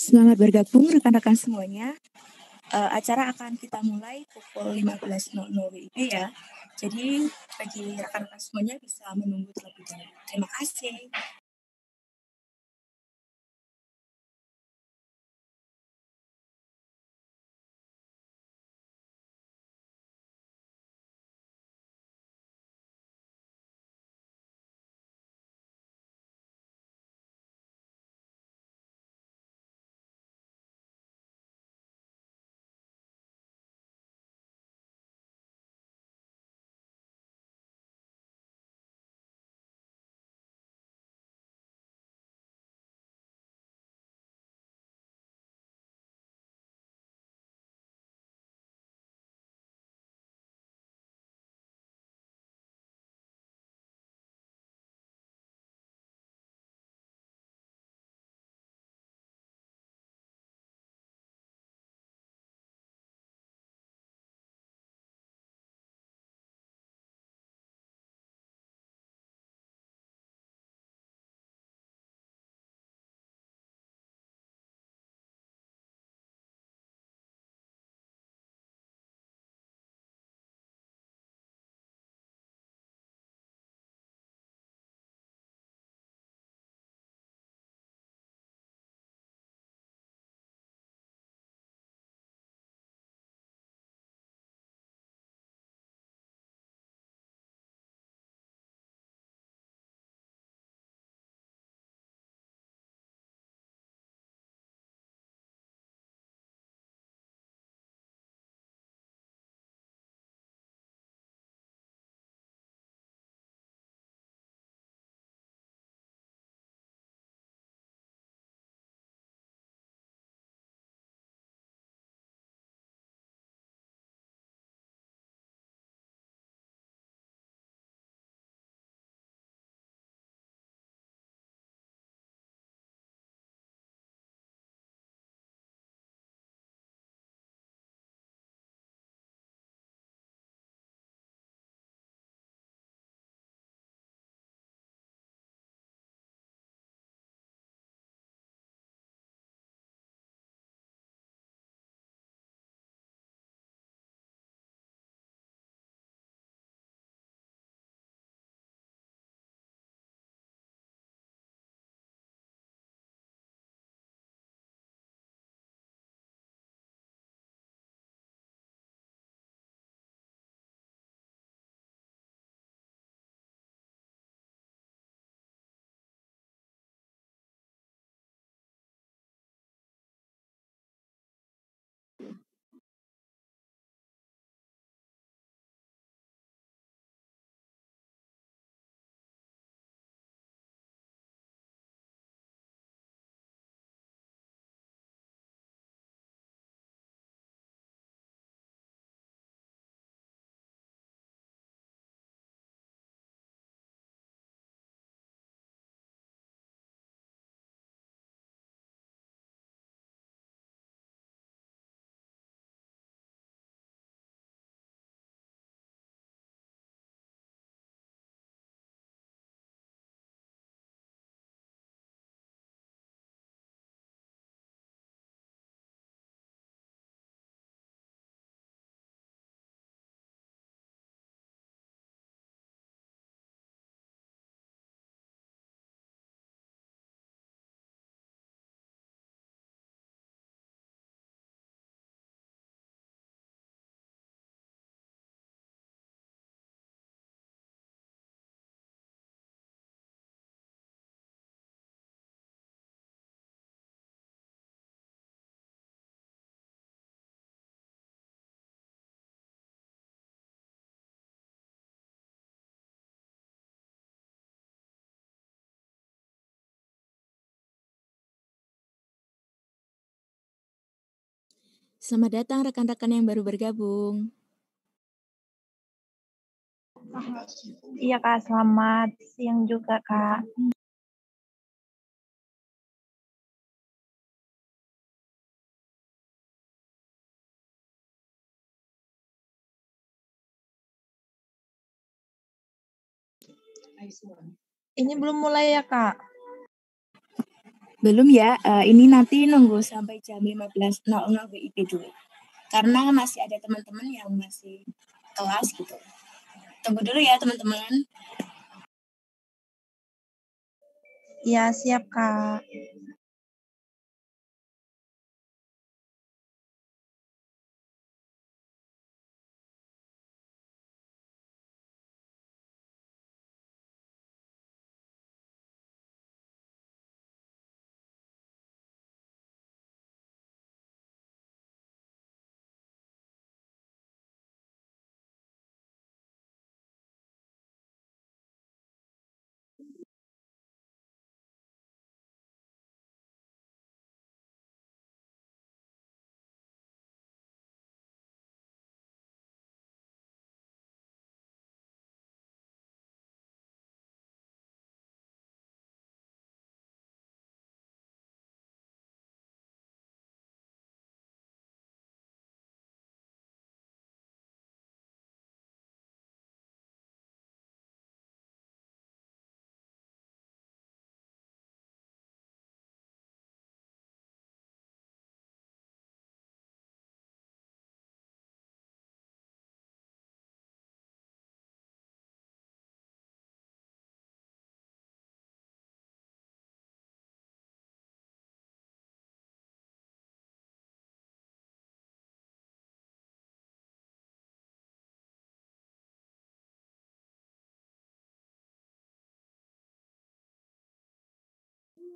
Selamat bergabung rekan-rekan semuanya. Uh, acara akan kita mulai pukul 15.00 WIB ya. Jadi bagi rekan-rekan semuanya bisa menunggu terlebih dahulu. Terima kasih. Selamat datang rekan-rekan yang baru bergabung. Iya Kak, selamat siang juga Kak. Ini belum mulai ya Kak? Belum ya, uh, ini nanti nunggu sampai jam 15.00 WIB dulu. Karena masih ada teman-teman yang masih kelas gitu. Tunggu dulu ya teman-teman. Iya, siap Kak.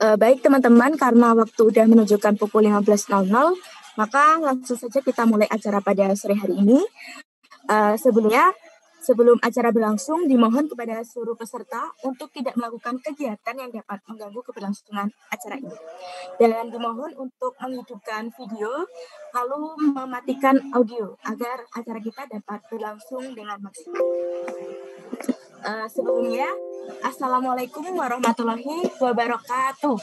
Uh, baik teman-teman, karena waktu udah menunjukkan pukul 15.00, maka langsung saja kita mulai acara pada sore hari ini. Uh, sebelumnya, sebelum acara berlangsung, dimohon kepada seluruh peserta untuk tidak melakukan kegiatan yang dapat mengganggu keberlangsungan acara ini. Dan dimohon untuk menghidupkan video, lalu mematikan audio, agar acara kita dapat berlangsung dengan maksimal. Uh, sebelumnya, Assalamualaikum warahmatullahi wabarakatuh.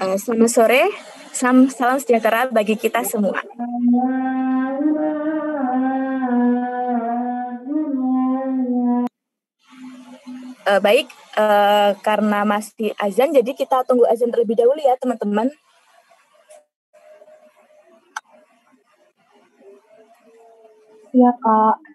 Uh, selamat sore, salam, salam sejahtera bagi kita semua. Uh, baik, uh, karena masih azan, jadi kita tunggu azan terlebih dahulu ya teman-teman. Iya, Kak.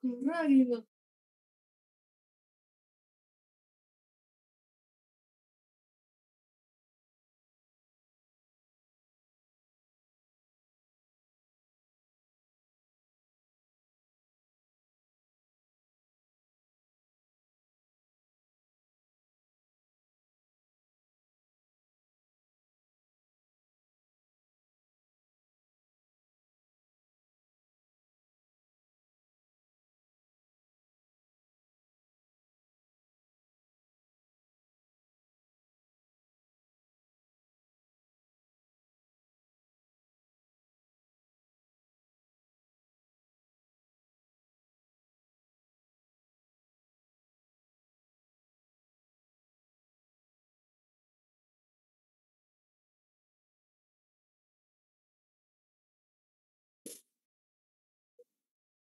Kurang gitu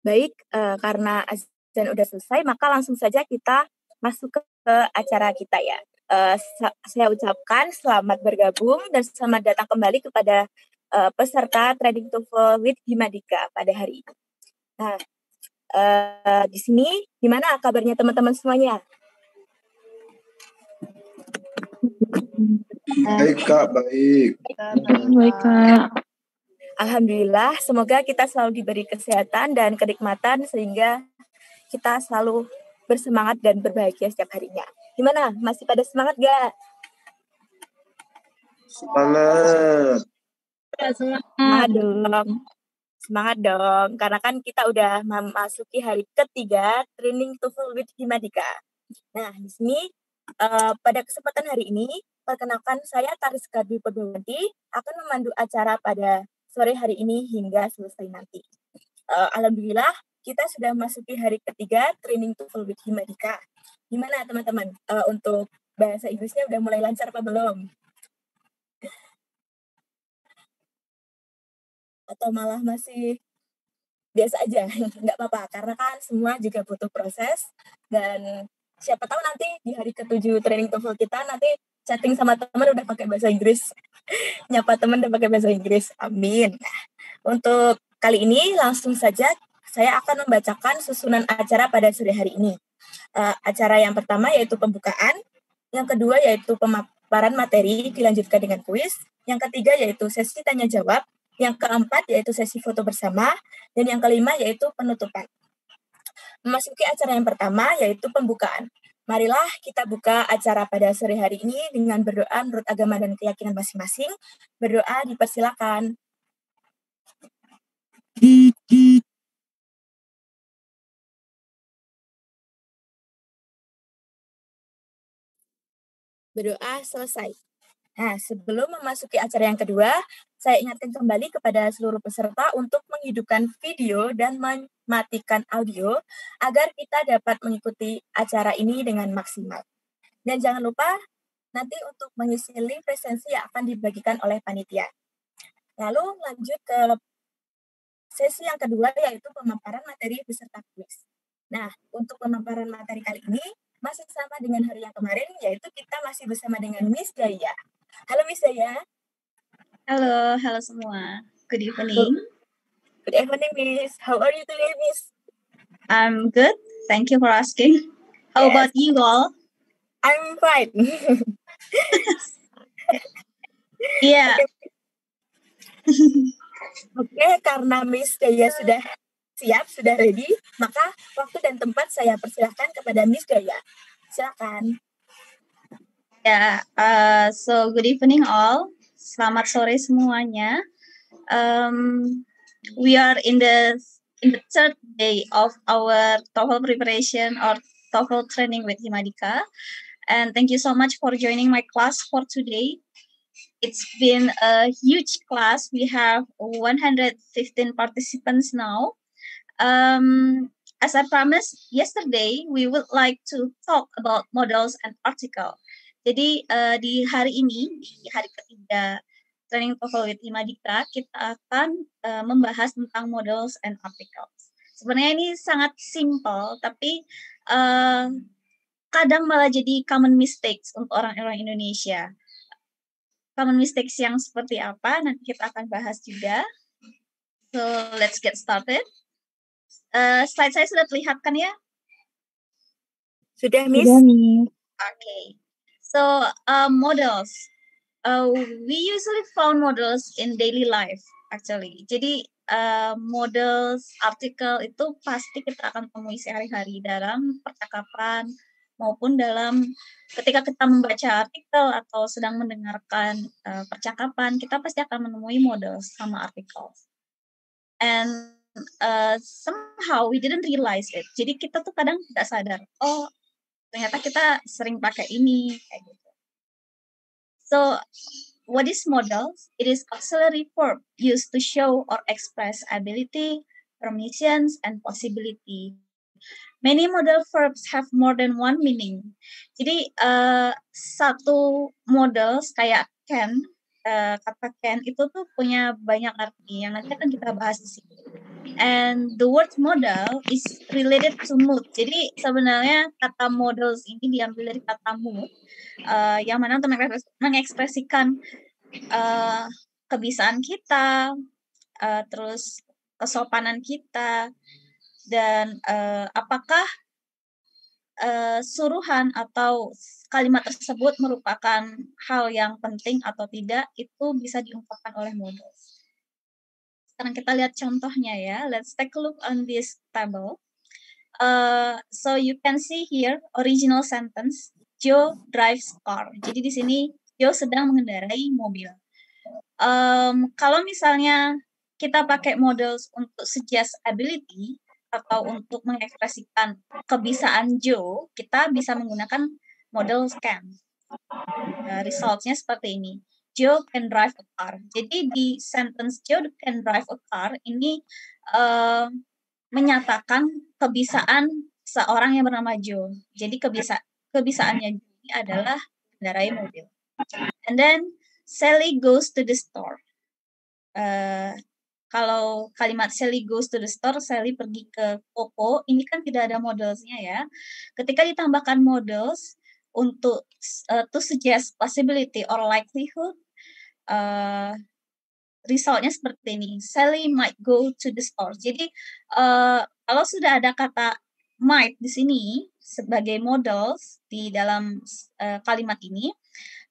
Baik, uh, karena azan udah selesai, maka langsung saja kita masuk ke, ke acara kita ya. Uh, saya ucapkan selamat bergabung dan selamat datang kembali kepada uh, peserta Trading TOEFL with Himadika pada hari ini. Nah, uh, di sini gimana kabarnya teman-teman semuanya? Baik kak, baik. Baik kak. Alhamdulillah, semoga kita selalu diberi kesehatan dan kenikmatan sehingga kita selalu bersemangat dan berbahagia setiap harinya. Gimana? Masih pada semangat gak? Semangat. Semangat dong. Semangat dong, karena kan kita udah memasuki hari ketiga training TOEFL with Himadika. Nah, di sini uh, pada kesempatan hari ini, perkenalkan saya Taris Kadwi Pegawanti akan memandu acara pada sore hari ini hingga selesai nanti. Uh, Alhamdulillah kita sudah masuki hari ketiga training TOEFL with Himadika. Gimana teman-teman uh, untuk bahasa Inggrisnya udah mulai lancar apa belum? Atau malah masih biasa aja, nggak apa-apa karena kan semua juga butuh proses dan siapa tahu nanti di hari ketujuh training TOEFL kita nanti chatting sama teman udah pakai bahasa Inggris. Nyapa teman udah pakai bahasa Inggris. Amin. Untuk kali ini langsung saja saya akan membacakan susunan acara pada sore hari ini. Uh, acara yang pertama yaitu pembukaan yang kedua yaitu pemaparan materi dilanjutkan dengan kuis yang ketiga yaitu sesi tanya jawab yang keempat yaitu sesi foto bersama dan yang kelima yaitu penutupan. Memasuki acara yang pertama yaitu pembukaan Marilah kita buka acara pada sore hari ini dengan berdoa menurut agama dan keyakinan masing-masing. Berdoa dipersilakan. Berdoa selesai. Nah, sebelum memasuki acara yang kedua, saya ingatkan kembali kepada seluruh peserta untuk menghidupkan video dan mematikan audio agar kita dapat mengikuti acara ini dengan maksimal. Dan jangan lupa nanti untuk mengisi link presensi yang akan dibagikan oleh panitia. Lalu lanjut ke sesi yang kedua yaitu pemaparan materi beserta kuis. Nah, untuk pemaparan materi kali ini masih sama dengan hari yang kemarin, yaitu kita masih bersama dengan Miss Jaya. Halo Miss Daya. Halo, halo semua. Good evening. Good evening, Miss. How are you today, Miss? I'm good. Thank you for asking. How yes. about you all? I'm fine. Iya. Oke, karena Miss Daya sudah siap, sudah ready, maka waktu dan tempat saya persilahkan kepada Miss Daya. Silakan. Ya, uh, so good evening all. Selamat sore semuanya. Um, we are in the in the third day of our TOEFL preparation or TOEFL training with Himadika. And thank you so much for joining my class for today. It's been a huge class. We have 115 participants now. Um, as I promised yesterday, we would like to talk about models and articles. Jadi uh, di hari ini, di hari ketiga training TOEFL with Imadika, kita akan uh, membahas tentang models and articles. Sebenarnya ini sangat simple, tapi uh, kadang malah jadi common mistakes untuk orang-orang Indonesia. Common mistakes yang seperti apa nanti kita akan bahas juga. So let's get started. uh, slide saya sudah terlihat kan ya? Sudah, Miss. Sudah, Miss. Okay. So, uh, models. Uh, we usually found models in daily life, actually. Jadi, uh, models, artikel itu pasti kita akan temui sehari-hari dalam percakapan maupun dalam ketika kita membaca artikel atau sedang mendengarkan uh, percakapan, kita pasti akan menemui models sama artikel. And uh, somehow we didn't realize it. Jadi kita tuh kadang tidak sadar, oh ternyata kita sering pakai ini kayak gitu. So what is models? It is auxiliary verb used to show or express ability, permissions, and possibility. Many model verbs have more than one meaning. Jadi uh, satu model kayak can, uh, kata can itu tuh punya banyak arti yang nanti akan kita bahas di sini. And the word model is related to mood. Jadi sebenarnya kata models ini diambil dari kata mood, uh, yang mana untuk mengekspresikan uh, kebisaan kita, uh, terus kesopanan kita, dan uh, apakah uh, suruhan atau kalimat tersebut merupakan hal yang penting atau tidak itu bisa diungkapkan oleh model. Sekarang kita lihat contohnya ya. Let's take a look on this table. Uh, so you can see here original sentence Joe drives car. Jadi di sini Joe sedang mengendarai mobil. Um, kalau misalnya kita pakai models untuk suggest ability, atau untuk mengekspresikan kebisaan Joe, kita bisa menggunakan model scan. Uh, resultnya seperti ini. Joe can drive a car. Jadi di sentence Joe can drive a car ini uh, menyatakan kebisaan seorang yang bernama Joe. Jadi kebisa kebisaannya Joe adalah mengendarai mobil. And then Sally goes to the store. Uh, kalau kalimat Sally goes to the store, Sally pergi ke toko, ini kan tidak ada modelsnya ya. Ketika ditambahkan models untuk uh, to suggest possibility or likelihood, uh, resultnya seperti ini. Sally might go to the store. Jadi uh, kalau sudah ada kata might di sini sebagai models di dalam uh, kalimat ini,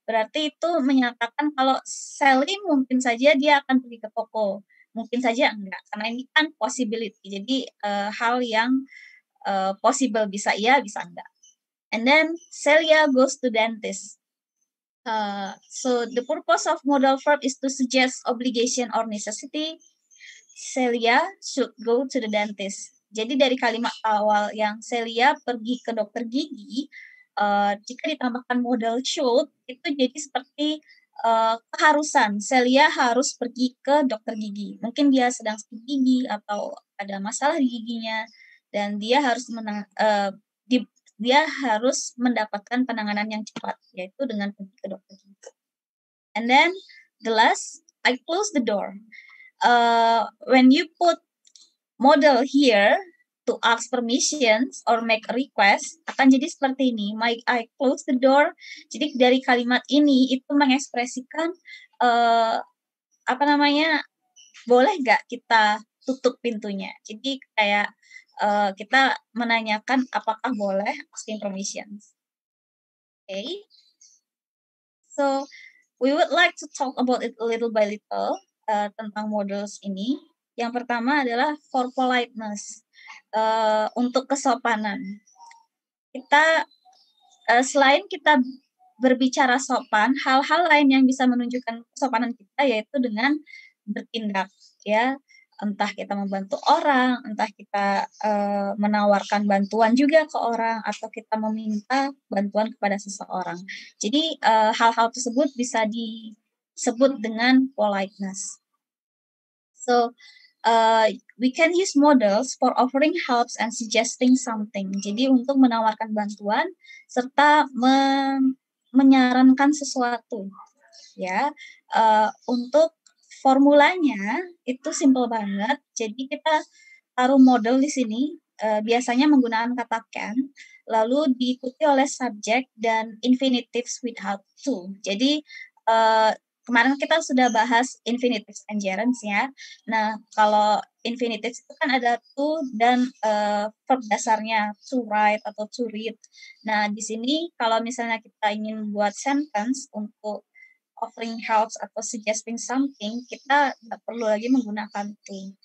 berarti itu menyatakan kalau Sally mungkin saja dia akan pergi ke toko mungkin saja enggak karena ini kan possibility jadi uh, hal yang uh, possible bisa iya bisa enggak and then Celia goes to dentist uh, so the purpose of modal verb is to suggest obligation or necessity. Celia should go to the dentist. Jadi dari kalimat awal yang Celia pergi ke dokter gigi uh, jika ditambahkan modal should itu jadi seperti uh, keharusan. Celia harus pergi ke dokter gigi. Mungkin dia sedang sakit gigi atau ada masalah di giginya dan dia harus menang, uh, di, dia harus mendapatkan penanganan yang cepat yaitu dengan pergi ke dokter. And then the last, I close the door. Uh, when you put model here, to ask permissions or make a request akan jadi seperti ini. My I close the door. Jadi dari kalimat ini itu mengekspresikan uh, apa namanya boleh nggak kita tutup pintunya. Jadi kayak uh, kita menanyakan apakah boleh asking permissions. Okay. So we would like to talk about it a little by little uh, tentang models ini. Yang pertama adalah for politeness uh, untuk kesopanan. Kita uh, selain kita berbicara sopan, hal-hal lain yang bisa menunjukkan kesopanan kita yaitu dengan bertindak ya entah kita membantu orang, entah kita uh, menawarkan bantuan juga ke orang, atau kita meminta bantuan kepada seseorang. Jadi hal-hal uh, tersebut bisa disebut dengan politeness. So uh, we can use models for offering helps and suggesting something. Jadi untuk menawarkan bantuan serta me menyarankan sesuatu. Ya, uh, untuk formulanya itu simple banget. Jadi kita taruh model di sini uh, biasanya menggunakan kata can, lalu diikuti oleh subject dan infinitives without to. Jadi uh, kemarin kita sudah bahas infinitives and gerunds ya. Nah, kalau infinitives itu kan ada to dan uh, verb dasarnya to write atau to read. Nah, di sini kalau misalnya kita ingin buat sentence untuk offering helps atau suggesting something, kita nggak perlu lagi menggunakan to.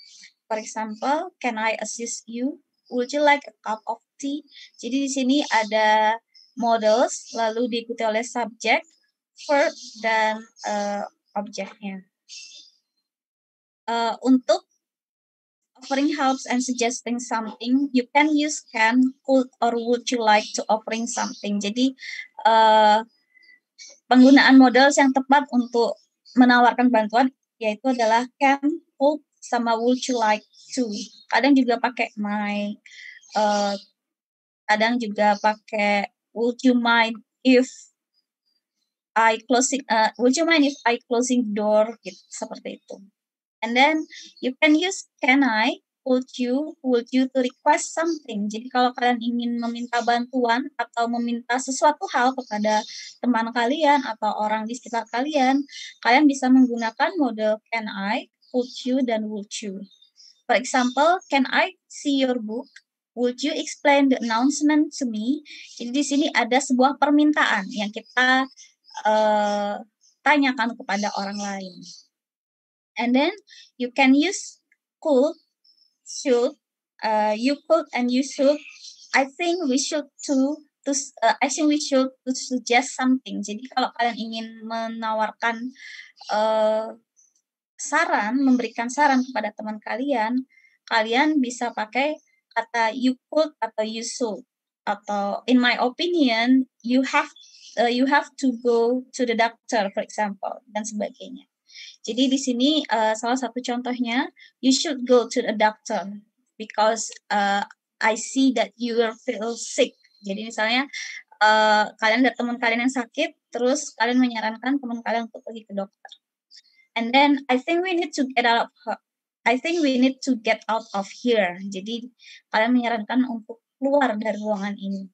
For example, can I assist you? Would you like a cup of tea? Jadi di sini ada models, lalu diikuti oleh subject, verb, dan uh, objeknya. Uh, untuk offering helps and suggesting something, you can use can, could, or would you like to offering something. Jadi uh, penggunaan models yang tepat untuk menawarkan bantuan yaitu adalah can, could, sama would you like to. Kadang juga pakai my, uh, kadang juga pakai would you mind if I closing uh, would you mind if I closing door gitu seperti itu. And then you can use can I would you would you to request something. Jadi kalau kalian ingin meminta bantuan atau meminta sesuatu hal kepada teman kalian atau orang di sekitar kalian, kalian bisa menggunakan model can I, would you dan would you. For example, can I see your book? Would you explain the announcement to me? Jadi di sini ada sebuah permintaan yang kita uh, tanyakan kepada orang lain. And then you can use could, should, uh, you could and you should. I think we should to to uh, I think we should to suggest something. Jadi kalau kalian ingin menawarkan uh, saran, memberikan saran kepada teman kalian, kalian bisa pakai kata you could atau you should atau in my opinion you have uh, you have to go to the doctor for example dan sebagainya. Jadi di sini uh, salah satu contohnya you should go to the doctor because uh, I see that you feel sick. Jadi misalnya uh, kalian ada teman kalian yang sakit, terus kalian menyarankan teman kalian untuk pergi ke dokter. And then I think we need to get out of I think we need to get out of here. Jadi kalian menyarankan untuk keluar dari ruangan ini.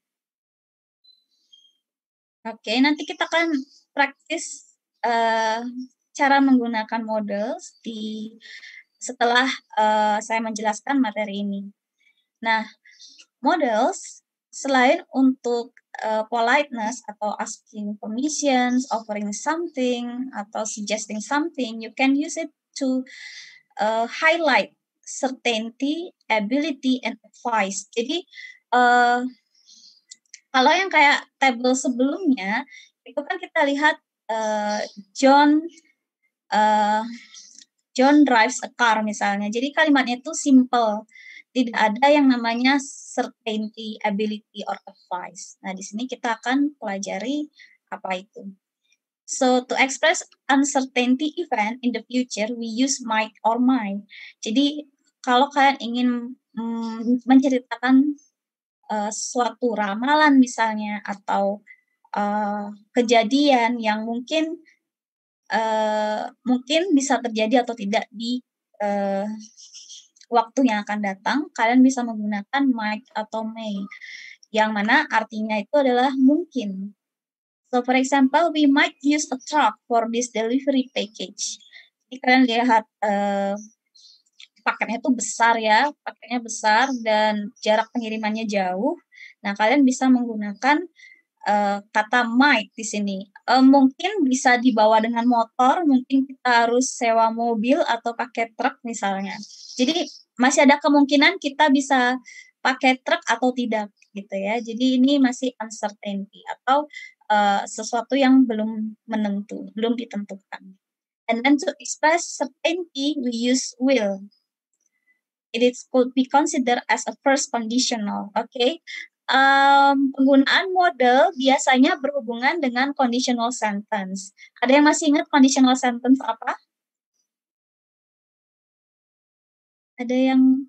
Oke, nanti kita akan praktis uh, cara menggunakan model di setelah uh, saya menjelaskan materi ini. Nah, models selain untuk uh, politeness atau asking permissions, offering something atau suggesting something, you can use it to uh, highlight certainty, ability, and advice. Jadi uh, kalau yang kayak table sebelumnya itu kan kita lihat uh, John uh, John drives a car misalnya. Jadi kalimatnya itu simple. Tidak ada yang namanya certainty, ability, or advice. Nah, di sini kita akan pelajari apa itu. So to express uncertainty event in the future, we use might or might. Jadi kalau kalian ingin mm, menceritakan uh, suatu ramalan misalnya atau uh, kejadian yang mungkin uh, mungkin bisa terjadi atau tidak di uh, waktu yang akan datang, kalian bisa menggunakan might atau may, yang mana artinya itu adalah mungkin. So for example, we might use a truck for this delivery package. Jadi kalian lihat uh, paketnya itu besar ya, paketnya besar dan jarak pengirimannya jauh. Nah kalian bisa menggunakan uh, kata might di sini. Uh, mungkin bisa dibawa dengan motor, mungkin kita harus sewa mobil atau pakai truk misalnya. Jadi masih ada kemungkinan kita bisa pakai truk atau tidak gitu ya. Jadi ini masih uncertainty atau uh, sesuatu yang belum menentu, belum ditentukan. And then to express certainty, we use will. It is could be considered as a first conditional. Okay? Um, penggunaan model biasanya berhubungan dengan conditional sentence. Ada yang masih ingat conditional sentence apa? Ada yang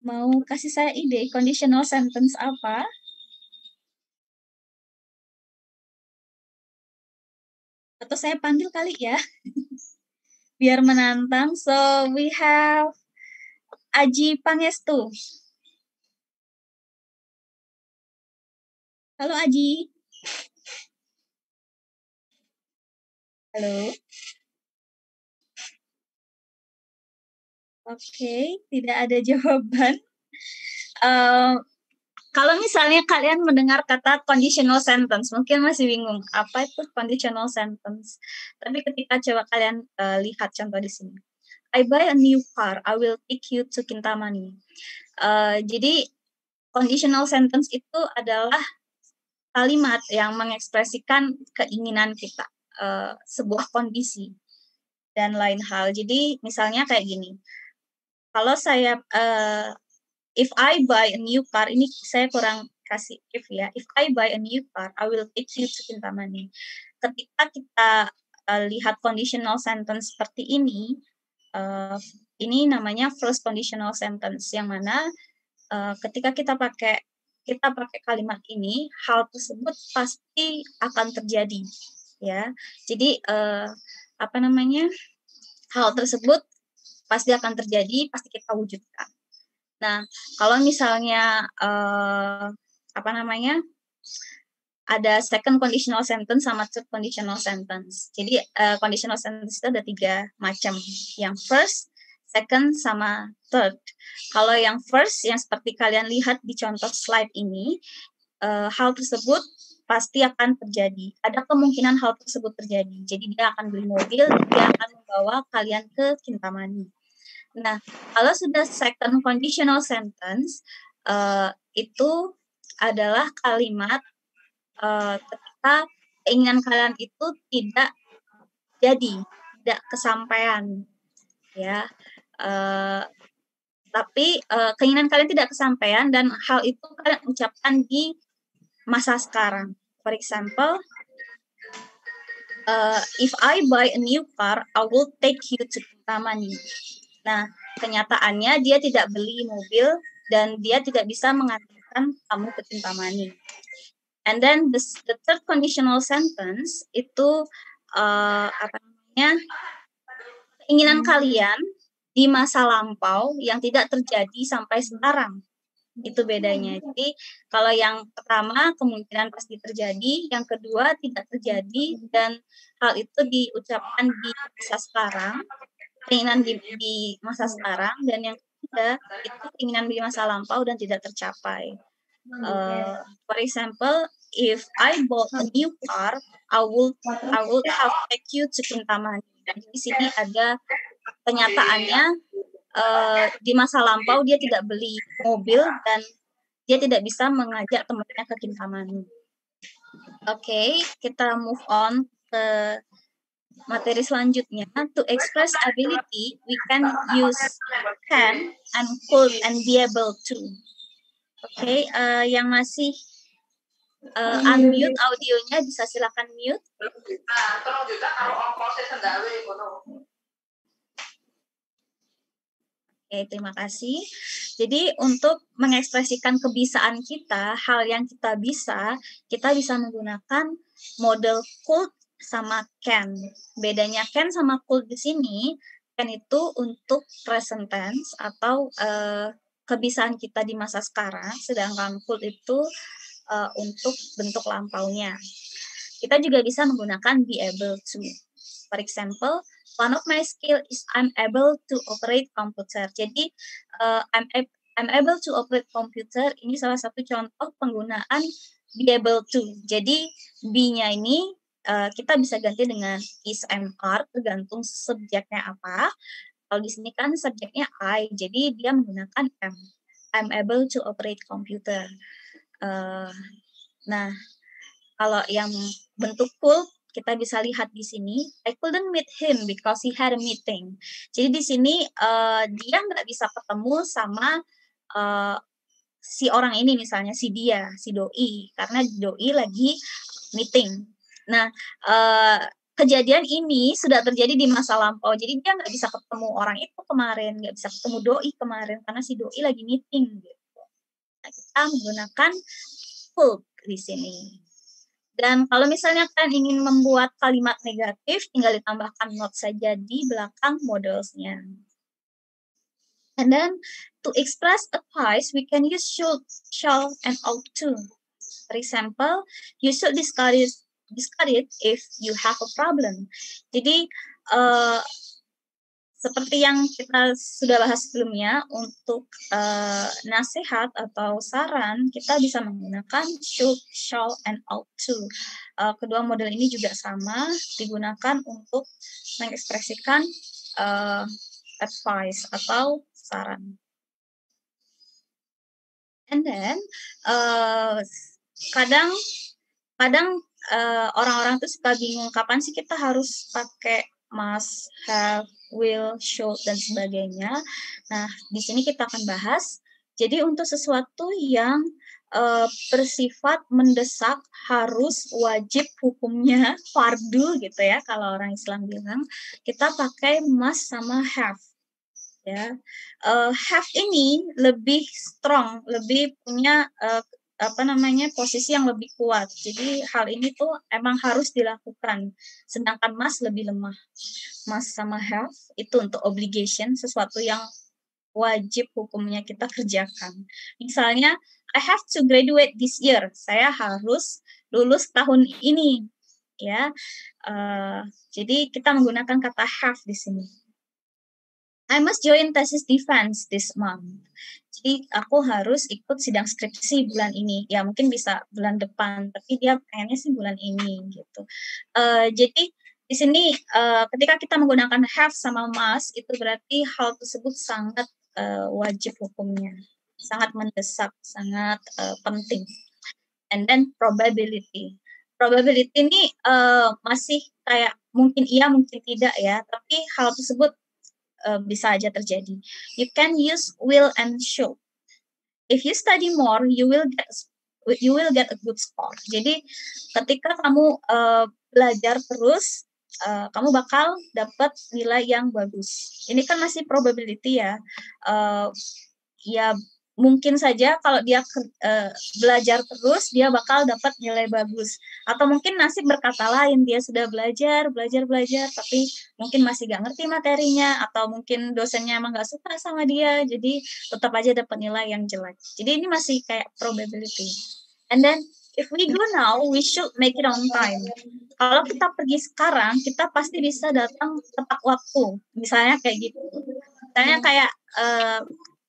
mau kasih saya ide conditional sentence apa? atau saya panggil kali ya biar menantang so we have Aji Pangestu halo Aji Halo. Oke, tidak ada jawaban. Uh, kalau misalnya kalian mendengar kata conditional sentence, mungkin masih bingung apa itu conditional sentence. Tapi ketika coba kalian uh, lihat contoh di sini, I buy a new car, I will take you to Kintamani. Uh, jadi conditional sentence itu adalah kalimat yang mengekspresikan keinginan kita, uh, sebuah kondisi dan lain hal. Jadi misalnya kayak gini, kalau saya uh, if I buy a new car, ini saya kurang kasih if ya. If I buy a new car, I will take you to Kintamani. Ketika kita uh, lihat conditional sentence seperti ini, uh, ini namanya first conditional sentence yang mana uh, ketika kita pakai kita pakai kalimat ini, hal tersebut pasti akan terjadi, ya. Jadi uh, apa namanya? Hal tersebut pasti akan terjadi, pasti kita wujudkan. Nah, kalau misalnya uh, apa namanya ada second conditional sentence sama third conditional sentence. Jadi uh, conditional sentence itu ada tiga macam. Yang first, second, sama third. Kalau yang first, yang seperti kalian lihat di contoh slide ini, uh, hal tersebut pasti akan terjadi. Ada kemungkinan hal tersebut terjadi. Jadi dia akan beli mobil, dia akan membawa kalian ke Kintamani. Nah, kalau sudah second conditional sentence uh, itu adalah kalimat uh, ketika keinginan kalian itu tidak jadi, tidak kesampaian, ya. Uh, tapi uh, keinginan kalian tidak kesampaian dan hal itu kalian ucapkan di masa sekarang. For example, uh, if I buy a new car, I will take you to Taman. Nah, kenyataannya dia tidak beli mobil dan dia tidak bisa mengantarkan kamu ke Cintamani. And then the, the third conditional sentence itu uh, apa namanya keinginan kalian di masa lampau yang tidak terjadi sampai sekarang itu bedanya. Jadi kalau yang pertama kemungkinan pasti terjadi, yang kedua tidak terjadi dan hal itu diucapkan di masa sekarang keinginan di, di masa sekarang dan yang ketiga itu keinginan di masa lampau dan tidak tercapai. Uh, for example, if I bought a new car, I will I will have take you to Kintamani. Jadi di sini ada kenyataannya uh, di masa lampau dia tidak beli mobil dan dia tidak bisa mengajak temannya ke Kintamani. Oke, okay, kita move on ke materi selanjutnya. To express ability we can use can and could and be able to. Oke okay, uh, yang masih uh, unmute audionya bisa silakan mute Oke, terima kasih. Jadi untuk mengekspresikan kebisaan kita, hal yang kita bisa, kita bisa menggunakan model could sama can. Bedanya can sama could di sini, can itu untuk present tense atau uh, kebisaan kita di masa sekarang, sedangkan could itu uh, untuk bentuk lampaunya. Kita juga bisa menggunakan be able to. For example, one of my skill is I'm able to operate computer. Jadi uh, I'm I'm able to operate computer ini salah satu contoh penggunaan be able to. Jadi be-nya ini uh, kita bisa ganti dengan is am are tergantung subjeknya apa. Kalau di sini kan subjeknya I, jadi dia menggunakan am. I'm able to operate computer. Uh, nah, kalau yang bentuk full kita bisa lihat di sini. I couldn't meet him because he had a meeting. Jadi di sini uh, dia nggak bisa ketemu sama uh, si orang ini misalnya si dia, si doi karena doi lagi meeting. Nah, uh, kejadian ini sudah terjadi di masa lampau. Jadi dia nggak bisa ketemu orang itu kemarin, nggak bisa ketemu doi kemarin karena si doi lagi meeting. Gitu. Nah, kita menggunakan could di sini. Dan kalau misalnya kalian ingin membuat kalimat negatif, tinggal ditambahkan not saja di belakang modelsnya. And then to express a price, we can use should, shall, and ought to. For example, you should discuss discard it if you have a problem. Jadi uh, seperti yang kita sudah bahas sebelumnya, untuk uh, nasihat atau saran kita bisa menggunakan should, shall, and ought to. Uh, kedua model ini juga sama digunakan untuk mengekspresikan uh, advice atau saran. And then uh, kadang kadang orang-orang uh, tuh suka bingung kapan sih kita harus pakai must, have, will, should, dan sebagainya. Nah, di sini kita akan bahas. Jadi untuk sesuatu yang uh, bersifat mendesak harus wajib hukumnya fardu gitu ya kalau orang Islam bilang kita pakai must sama have ya uh, have ini lebih strong lebih punya uh, apa namanya posisi yang lebih kuat. Jadi hal ini tuh emang harus dilakukan. Sedangkan mas lebih lemah. Mas sama have itu untuk obligation, sesuatu yang wajib hukumnya kita kerjakan. Misalnya, I have to graduate this year. Saya harus lulus tahun ini, ya. Uh, jadi kita menggunakan kata have di sini. I must join thesis defense this month. Jadi aku harus ikut sidang skripsi bulan ini. Ya mungkin bisa bulan depan, tapi dia pengennya sih bulan ini gitu. Uh, jadi di sini uh, ketika kita menggunakan have sama must itu berarti hal tersebut sangat uh, wajib hukumnya, sangat mendesak, sangat uh, penting. And then probability. Probability ini uh, masih kayak mungkin iya mungkin tidak ya, tapi hal tersebut uh, bisa aja terjadi. You can use will and should. If you study more, you will get you will get a good score. Jadi ketika kamu uh, belajar terus, uh, kamu bakal dapat nilai yang bagus. Ini kan masih probability ya. Uh, ya mungkin saja kalau dia uh, belajar terus dia bakal dapat nilai bagus. Atau mungkin nasib berkata lain dia sudah belajar belajar belajar tapi mungkin masih gak ngerti materinya atau mungkin dosennya emang gak suka sama dia jadi tetap aja dapat nilai yang jelek. Jadi ini masih kayak probability. And then if we go now we should make it on time. Kalau kita pergi sekarang kita pasti bisa datang tepat waktu. Misalnya kayak gitu. Misalnya kayak uh,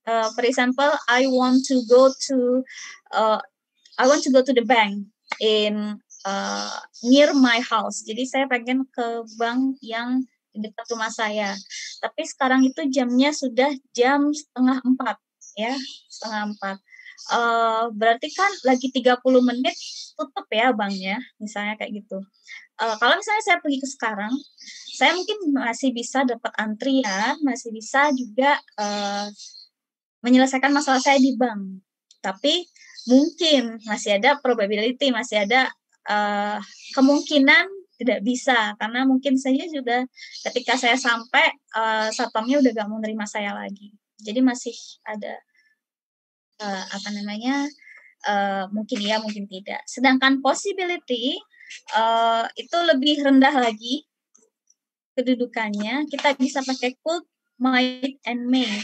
uh, for example, I want to go to uh, I want to go to the bank in uh, near my house. Jadi saya pengen ke bank yang dekat rumah saya. Tapi sekarang itu jamnya sudah jam setengah empat, ya setengah empat. Uh, berarti kan lagi 30 menit tutup ya banknya, misalnya kayak gitu. Uh, kalau misalnya saya pergi ke sekarang, saya mungkin masih bisa dapat antrian, masih bisa juga uh, menyelesaikan masalah saya di bank. Tapi mungkin masih ada probability, masih ada uh, kemungkinan tidak bisa karena mungkin saja juga ketika saya sampai uh, satpamnya udah gak mau nerima saya lagi. Jadi masih ada uh, apa namanya uh, mungkin iya mungkin tidak. Sedangkan possibility uh, itu lebih rendah lagi kedudukannya. Kita bisa pakai could, might, and may.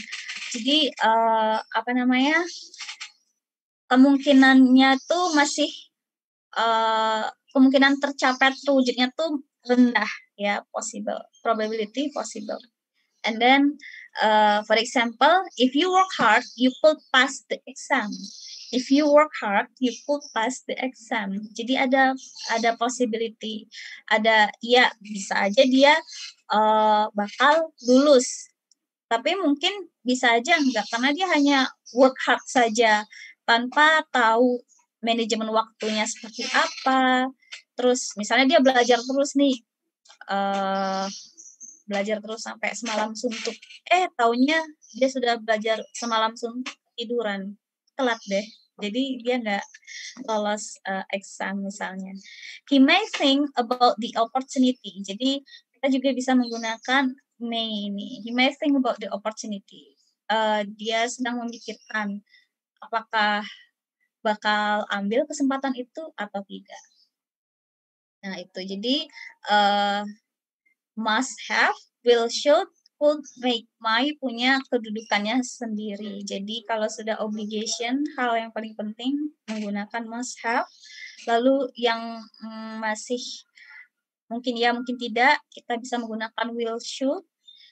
Jadi uh, apa namanya kemungkinannya tuh masih uh, kemungkinan tercapai wujudnya tuh rendah ya possible probability possible. And then uh, for example if you work hard you could pass the exam. If you work hard you could pass the exam. Jadi ada ada possibility. Ada ya bisa aja dia uh, bakal lulus tapi mungkin bisa aja enggak karena dia hanya work hard saja tanpa tahu manajemen waktunya seperti apa. Terus misalnya dia belajar terus nih, uh, belajar terus sampai semalam suntuk. Eh tahunya dia sudah belajar semalam suntuk tiduran, telat deh. Jadi dia nggak lolos uh, exam misalnya. He may think about the opportunity. Jadi kita juga bisa menggunakan may ini. He may think about the opportunity. Uh, dia sedang memikirkan apakah bakal ambil kesempatan itu atau tidak. Nah itu jadi uh, must have, will, should, could, make, my punya kedudukannya sendiri. Jadi kalau sudah obligation, hal yang paling penting menggunakan must have. Lalu yang mm, masih mungkin ya mungkin tidak kita bisa menggunakan will should.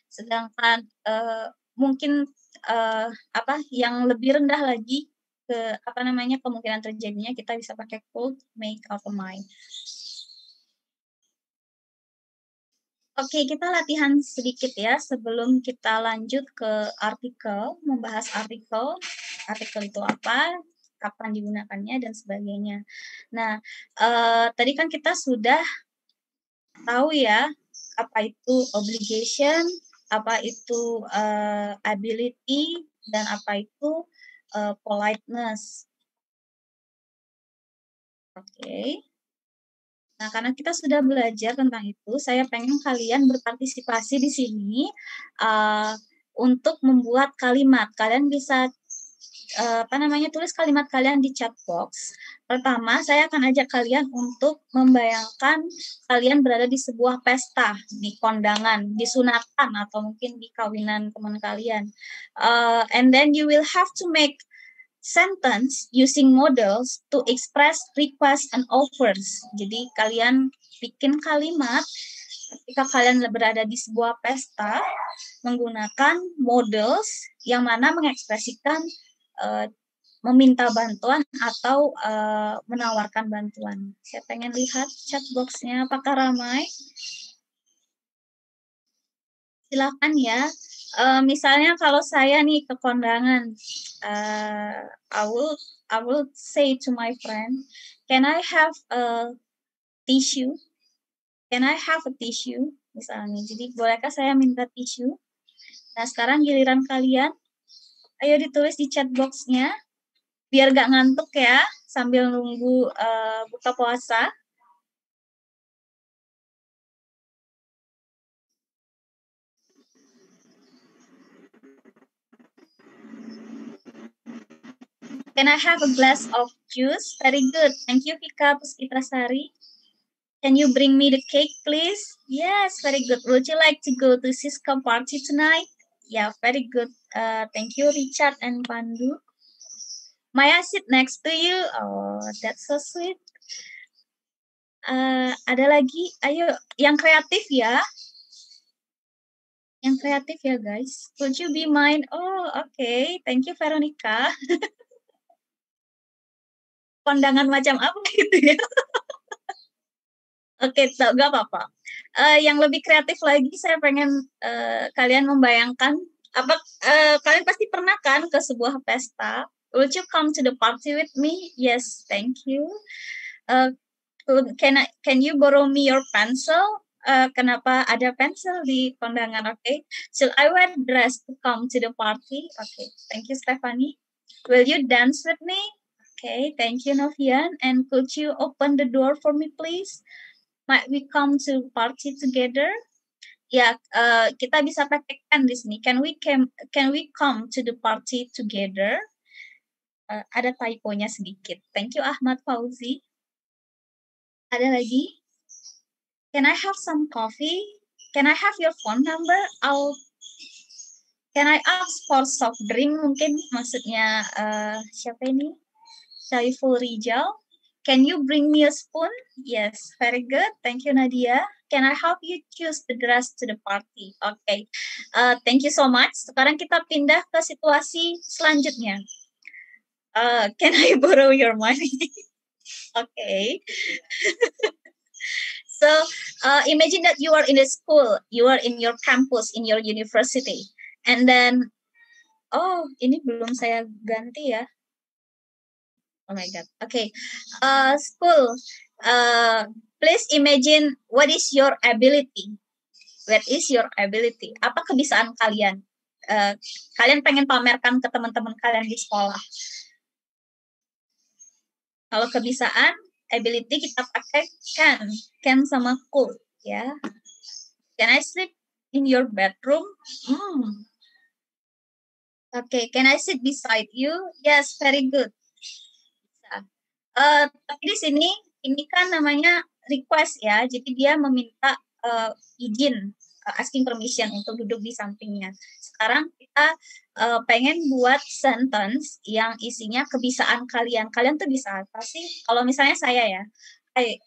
Sedangkan uh, mungkin uh, apa yang lebih rendah lagi ke apa namanya kemungkinan terjadinya kita bisa pakai could make up mind. Oke, kita latihan sedikit ya sebelum kita lanjut ke artikel, membahas artikel. Artikel itu apa, kapan digunakannya, dan sebagainya. Nah, eh, tadi kan kita sudah tahu ya, apa itu obligation, apa itu uh, ability, dan apa itu uh, politeness. Oke. Okay. Nah, karena kita sudah belajar tentang itu, saya pengen kalian berpartisipasi di sini uh, untuk membuat kalimat. Kalian bisa apa namanya tulis kalimat kalian di chat box. Pertama, saya akan ajak kalian untuk membayangkan kalian berada di sebuah pesta, di kondangan, di sunatan atau mungkin di kawinan teman kalian. Uh, and then you will have to make sentence using models to express request and offers. Jadi kalian bikin kalimat ketika kalian berada di sebuah pesta menggunakan models yang mana mengekspresikan uh, meminta bantuan atau uh, menawarkan bantuan. Saya pengen lihat chat boxnya apakah ramai. Silakan ya uh, misalnya kalau saya nih ke kondangan, uh, I will I will say to my friend, can I have a tissue? Can I have a tissue? Misalnya, jadi bolehkah saya minta tisu? Nah sekarang giliran kalian, ayo ditulis di chat boxnya, biar gak ngantuk ya sambil nunggu uh, buka puasa. Can I have a glass of juice? Very good. Thank you, Vika Puskitrasari. Can you bring me the cake, please? Yes, very good. Would you like to go to Cisco party tonight? Yeah, very good. Uh, thank you, Richard and Pandu. May I sit next to you? Oh, that's so sweet. Uh, ada lagi? Ayo, yang kreatif ya. Yang kreatif ya, guys. Would you be mine? Oh, okay. Thank you, Veronica. kondangan macam apa gitu ya. Oke, okay, gak apa-apa. Uh, yang lebih kreatif lagi, saya pengen uh, kalian membayangkan apa uh, kalian pasti pernah kan ke sebuah pesta. Would you come to the party with me? Yes, thank you. Uh, can I, can you borrow me your pencil? Uh, kenapa ada pensil di kondangan? Oke, okay. Should I wear dress to come to the party? Oke, okay. thank you Stephanie. Will you dance with me? Okay, thank you, Novian. And could you open the door for me, please? Might we come to party together? Ya, uh, kita bisa pakai can di sini. Can we can can we come to the party together? Uh, ada typonya sedikit. Thank you, Ahmad Fauzi. Ada lagi? Can I have some coffee? Can I have your phone number? I'll Can I ask for soft drink? Mungkin maksudnya uh, siapa ini? Saiful Rijal. Can you bring me a spoon? Yes, very good. Thank you, Nadia. Can I help you choose the dress to the party? Oke, okay. uh, thank you so much. Sekarang kita pindah ke situasi selanjutnya. Uh, can I borrow your money? Oke. okay. so, uh, imagine that you are in a school, you are in your campus, in your university. And then, oh, ini belum saya ganti ya. Oh my God. Okay. Uh, school. Uh, please imagine what is your ability. What is your ability? Apa kebisaan kalian? Uh, kalian pengen pamerkan ke teman-teman kalian di sekolah. Kalau kebisaan, ability kita pakai can, can sama could, ya. Can I sleep in your bedroom? Hmm. Oke, okay. can I sit beside you? Yes, very good. Uh, tapi di sini ini kan namanya request ya, jadi dia meminta uh, izin uh, asking permission untuk duduk di sampingnya. Sekarang kita uh, pengen buat sentence yang isinya kebiasaan kalian. Kalian tuh bisa apa sih? Kalau misalnya saya ya, I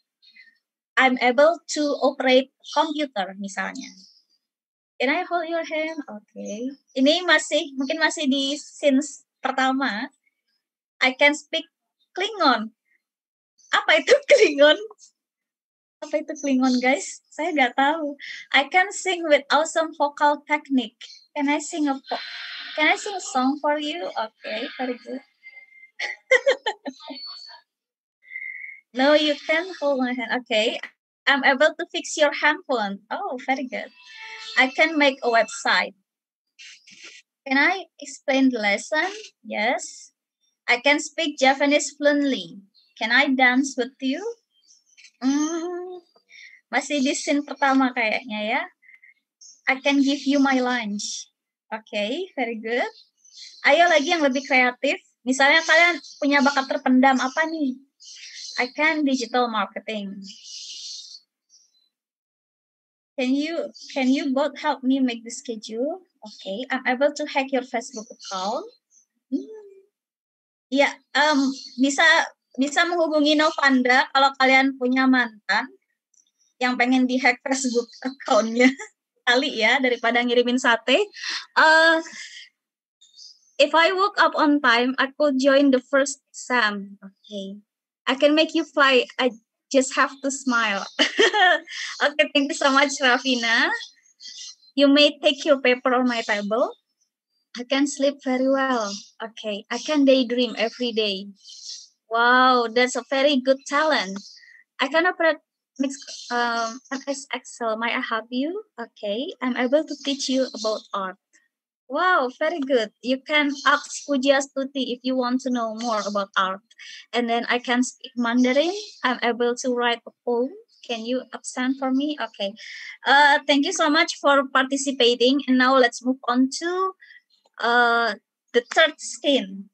I'm able to operate computer misalnya. Can I hold your hand? Oke. Okay. Ini masih mungkin masih di since pertama. I can speak Klingon. Apa itu Klingon? Apa itu Klingon, guys? Saya nggak tahu. I can sing with awesome vocal technique. Can I sing a Can I sing a song for you? Okay, very good. no, you can hold my hand. Okay, I'm able to fix your handphone. Oh, very good. I can make a website. Can I explain the lesson? Yes. I can speak Japanese fluently. Can I dance with you? Hmm, masih di scene pertama kayaknya ya. I can give you my lunch. Oke, okay, very good. Ayo lagi yang lebih kreatif. Misalnya kalian punya bakat terpendam apa nih? I can digital marketing. Can you can you both help me make the schedule? Okay, I'm able to hack your Facebook account. Hmm. Ya, um, bisa bisa menghubungi Novanda kalau kalian punya mantan yang pengen dihack Facebook accountnya kali ya daripada ngirimin sate. Uh, if I woke up on time, I could join the first exam. Okay, I can make you fly. I just have to smile. okay, thank you so much, Rafina. You may take your paper on my table. I can sleep very well. Okay, I can daydream every day. Wow, that's a very good talent. I can operate mix um MS Excel. May I help you? Okay, I'm able to teach you about art. Wow, very good. You can ask Puja Stuti if you want to know more about art. And then I can speak Mandarin. I'm able to write a poem. Can you absent for me? Okay. Uh, thank you so much for participating. And now let's move on to uh, the third scene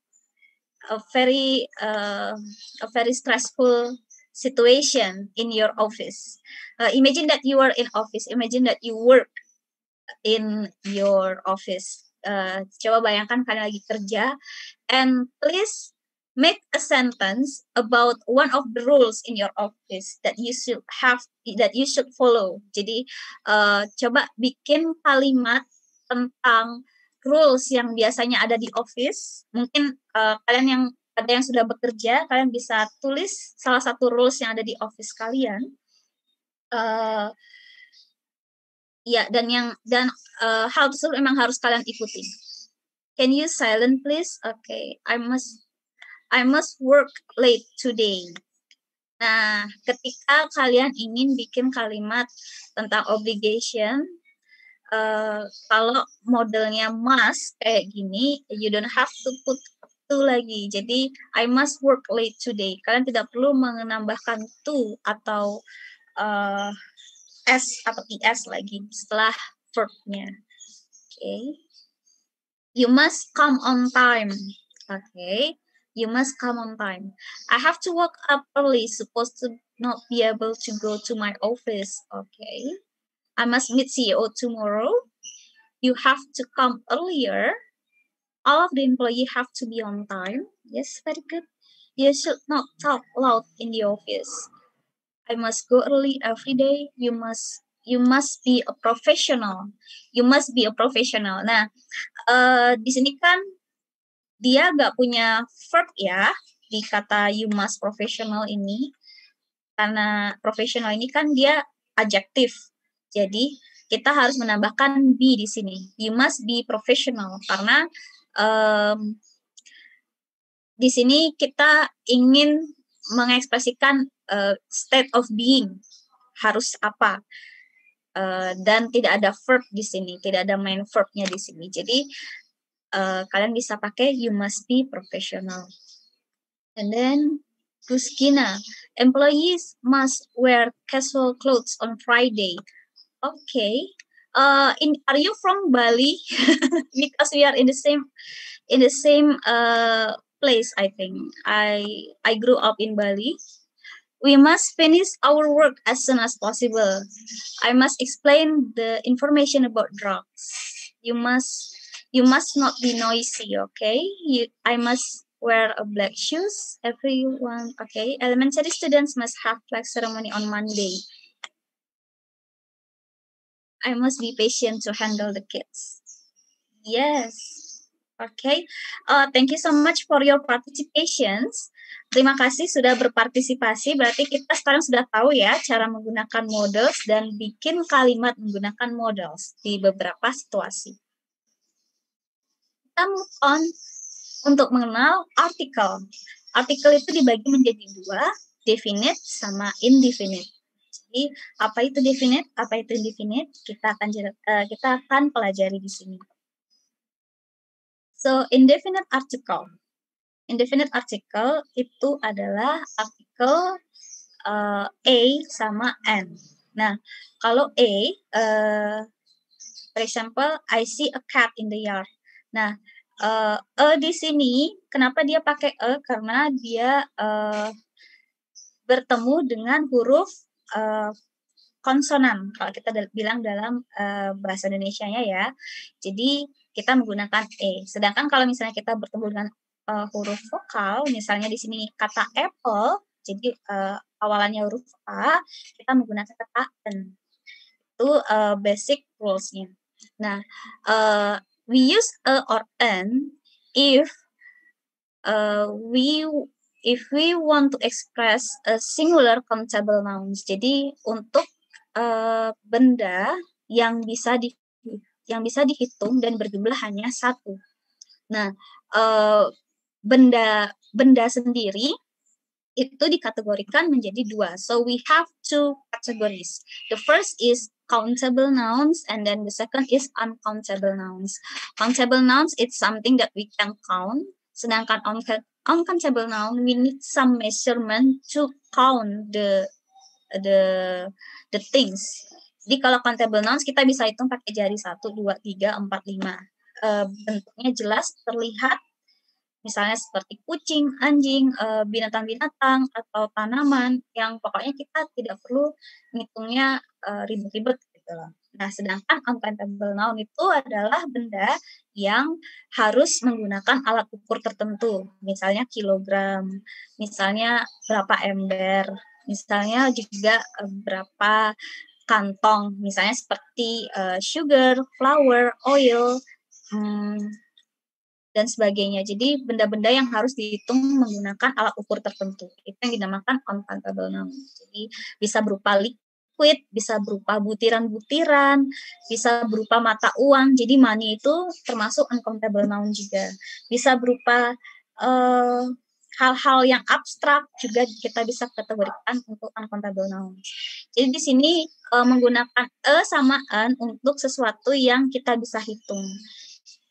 a very uh, a very stressful situation in your office. Uh, imagine that you are in office. Imagine that you work in your office. Uh, coba bayangkan kalian lagi kerja, and please make a sentence about one of the rules in your office that you should have that you should follow. Jadi uh, coba bikin kalimat tentang rules yang biasanya ada di office, mungkin uh, kalian yang ada yang sudah bekerja, kalian bisa tulis salah satu rules yang ada di office kalian. Uh, ya, dan yang dan uh, hal tersebut memang harus kalian ikuti. Can you silent please? Okay, I must I must work late today. Nah, ketika kalian ingin bikin kalimat tentang obligation, uh, kalau modelnya must kayak gini, you don't have to put to lagi. Jadi I must work late today. Kalian tidak perlu menambahkan to atau uh, s atau es lagi setelah verbnya. Oke. Okay. You must come on time. Oke. Okay. You must come on time. I have to wake up early, supposed to not be able to go to my office. Okay. I must meet CEO tomorrow. You have to come earlier. All of the employee have to be on time. Yes, very good. You should not talk loud in the office. I must go early every day. You must you must be a professional. You must be a professional. Nah, uh, di sini kan dia gak punya verb ya di kata you must professional ini karena professional ini kan dia adjektif jadi kita harus menambahkan be di sini. You must be professional karena um, di sini kita ingin mengekspresikan uh, state of being harus apa uh, dan tidak ada verb di sini, tidak ada main verbnya di sini. Jadi uh, kalian bisa pakai you must be professional. And then Guskina, employees must wear casual clothes on Friday Okay. Uh, in are you from Bali? because we are in the same in the same uh place. I think I I grew up in Bali. we must finish our work as soon as possible. I must explain the information about drugs. You must you must not be noisy, okay? You, I must wear a black shoes. Everyone, okay? Elementary students must have flag ceremony on Monday. I must be patient to handle the kids. Yes. Okay, uh, thank you so much for your participations. Terima kasih sudah berpartisipasi. Berarti kita sekarang sudah tahu ya cara menggunakan models dan bikin kalimat menggunakan models di beberapa situasi. Kita move on untuk mengenal artikel. Artikel itu dibagi menjadi dua, definite sama indefinite. Jadi apa itu definite, apa itu indefinite, kita akan uh, kita akan pelajari di sini. So, indefinite article. Indefinite article itu adalah artikel uh, A sama N. Nah, kalau A, uh, for example, I see a cat in the yard. Nah, uh, e di sini, kenapa dia pakai e? Karena dia uh, bertemu dengan huruf uh, konsonan. Kalau kita bilang dalam uh, bahasa Indonesia-nya ya. Jadi kita menggunakan e. Sedangkan kalau misalnya kita bertemu dengan uh, huruf vokal, misalnya di sini kata apple, jadi uh, awalannya huruf a, kita menggunakan kata n. Itu uh, basic rules-nya. Nah, uh, we use a or n if uh, we if we want to express a singular countable nouns. Jadi untuk uh, benda yang bisa di yang bisa dihitung dan berjumlah hanya satu. Nah, uh, benda benda sendiri itu dikategorikan menjadi dua. So we have two categories. The first is countable nouns and then the second is uncountable nouns. Countable nouns it's something that we can count. Sedangkan uncountable noun we need some measurement to count the the the things jadi kalau countable nouns kita bisa hitung pakai jari 1, 2, 3, 4, 5. E, bentuknya jelas terlihat misalnya seperti kucing, anjing, e, binatang-binatang atau tanaman yang pokoknya kita tidak perlu ngitungnya e, ribet-ribet gitu loh. Nah, sedangkan uncountable noun itu adalah benda yang harus menggunakan alat ukur tertentu, misalnya kilogram, misalnya berapa ember, misalnya juga berapa kantong, misalnya seperti uh, sugar, flour, oil, hmm, dan sebagainya. Jadi benda-benda yang harus dihitung menggunakan alat ukur tertentu. Itu yang dinamakan uncountable number. Jadi bisa berupa liquid, bisa berupa butiran-butiran, bisa berupa mata uang. Jadi money itu termasuk uncountable noun juga. Bisa berupa uh, hal-hal yang abstrak juga kita bisa kategorikan untuk uncountable noun. Jadi di sini e, menggunakan e sama an untuk sesuatu yang kita bisa hitung.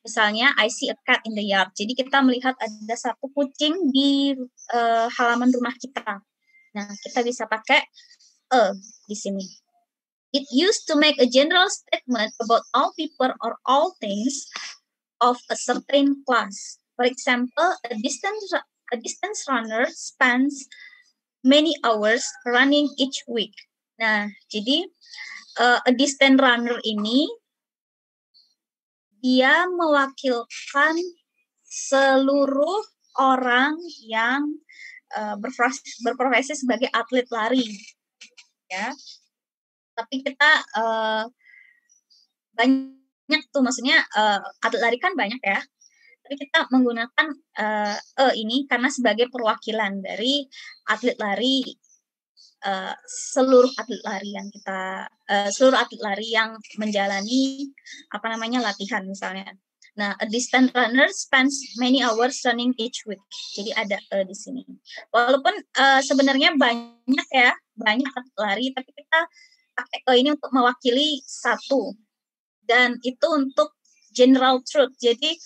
Misalnya I see a cat in the yard. Jadi kita melihat ada satu kucing di e, halaman rumah kita. Nah, kita bisa pakai e di sini. It used to make a general statement about all people or all things of a certain class. For example, a distance a distance runner spends many hours running each week. Nah, jadi uh, a distance runner ini dia mewakilkan seluruh orang yang uh, berprofesi, sebagai atlet lari, ya. Tapi kita uh, banyak tuh, maksudnya uh, atlet lari kan banyak ya tapi kita menggunakan uh, e ini karena sebagai perwakilan dari atlet lari uh, seluruh atlet lari yang kita uh, seluruh atlet lari yang menjalani apa namanya latihan misalnya. Nah, a distance runner spends many hours running each week. Jadi ada e di sini. Walaupun uh, sebenarnya banyak ya, banyak atlet lari, tapi kita pakai e ini untuk mewakili satu. Dan itu untuk general truth. Jadi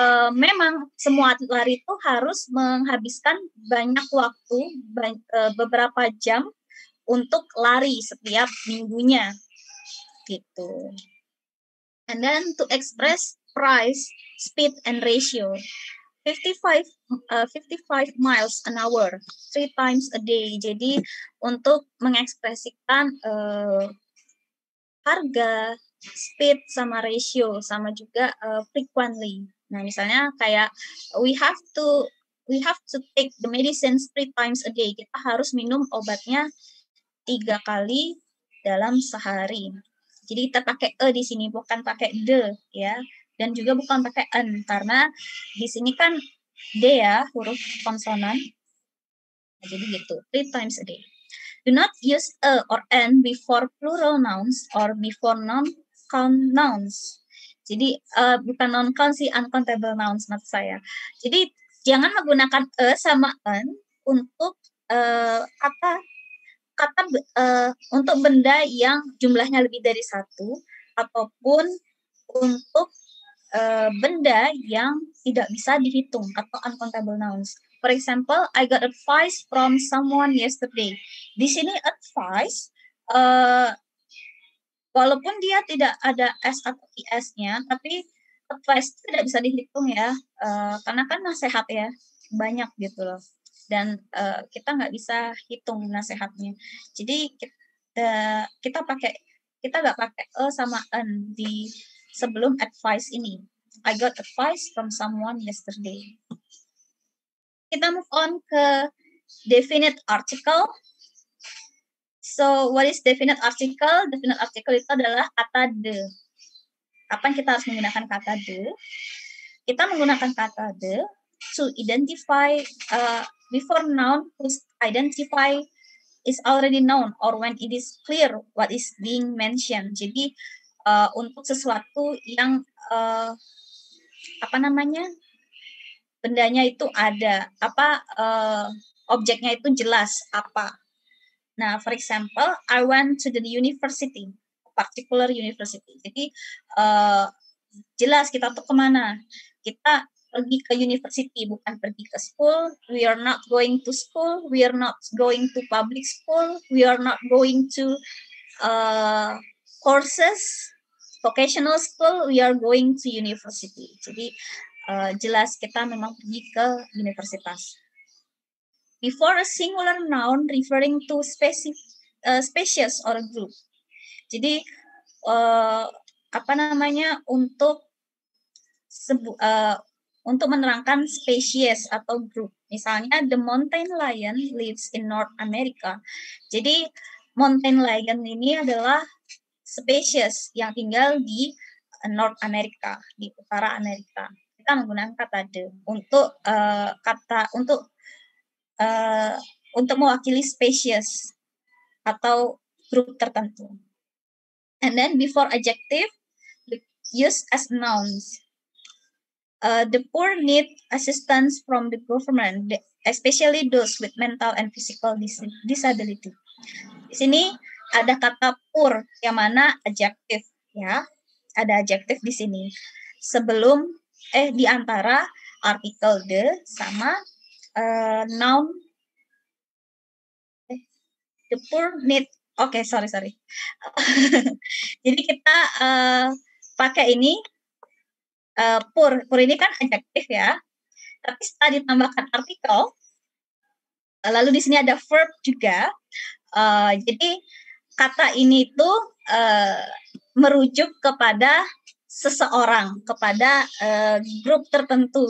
uh, memang semua lari itu harus menghabiskan banyak waktu, banyak, uh, beberapa jam untuk lari setiap minggunya, gitu. And then to express price, speed, and ratio. 55 uh, 55 miles an hour three times a day. Jadi untuk mengekspresikan uh, harga, speed sama ratio sama juga uh, frequently. Nah, misalnya kayak we have to we have to take the medicines three times a day. Kita harus minum obatnya tiga kali dalam sehari. Jadi kita pakai e di sini bukan pakai the ya dan juga bukan pakai n karena di sini kan d ya huruf konsonan. Nah, jadi gitu three times a day. Do not use a or n before plural nouns or before non-count nouns. Jadi uh, bukan non-count sih uncountable nouns maksud saya. Jadi jangan menggunakan e sama n untuk uh, kata kata uh, untuk benda yang jumlahnya lebih dari satu ataupun untuk uh, benda yang tidak bisa dihitung atau uncountable nouns. For example, I got advice from someone yesterday. Di sini advice, uh, walaupun dia tidak ada s atau is-nya, tapi advice tidak bisa dihitung ya, uh, karena kan nasihat ya banyak gitu loh dan uh, kita nggak bisa hitung nasihatnya. Jadi kita kita pakai kita nggak pakai e sama n di sebelum advice ini. I got advice from someone yesterday. Kita move on ke definite article. So, what is definite article? Definite article itu adalah kata the. Kapan kita harus menggunakan kata the? Kita menggunakan kata the to identify uh, before noun whose identify is already known or when it is clear what is being mentioned. Jadi uh, untuk sesuatu yang uh, apa namanya bendanya itu ada apa uh, objeknya itu jelas apa. Nah, for example, I went to the university, particular university. Jadi uh, jelas kita tuh ke mana? Kita pergi ke university bukan pergi ke school we are not going to school we are not going to public school we are not going to uh, courses vocational school we are going to university jadi uh, jelas kita memang pergi ke universitas before a singular noun referring to specific uh, species or group jadi uh, apa namanya untuk sebu, uh, untuk menerangkan spesies atau grup. Misalnya the mountain lion lives in North America. Jadi mountain lion ini adalah spesies yang tinggal di North America, di utara Amerika. Kita menggunakan kata the untuk uh, kata untuk uh, untuk mewakili spesies atau grup tertentu. And then before adjective use as nouns uh, the poor need assistance from the government, especially those with mental and physical dis disability. Di sini ada kata poor yang mana adjektif ya. Ada adjektif di sini. Sebelum eh di antara artikel the sama uh, noun eh, the poor need oke okay, sorry sorry jadi kita uh, pakai ini uh, pur. Pur ini kan adjektif ya. Tapi setelah ditambahkan artikel, lalu di sini ada verb juga. Uh, jadi kata ini itu uh, merujuk kepada seseorang, kepada uh, grup tertentu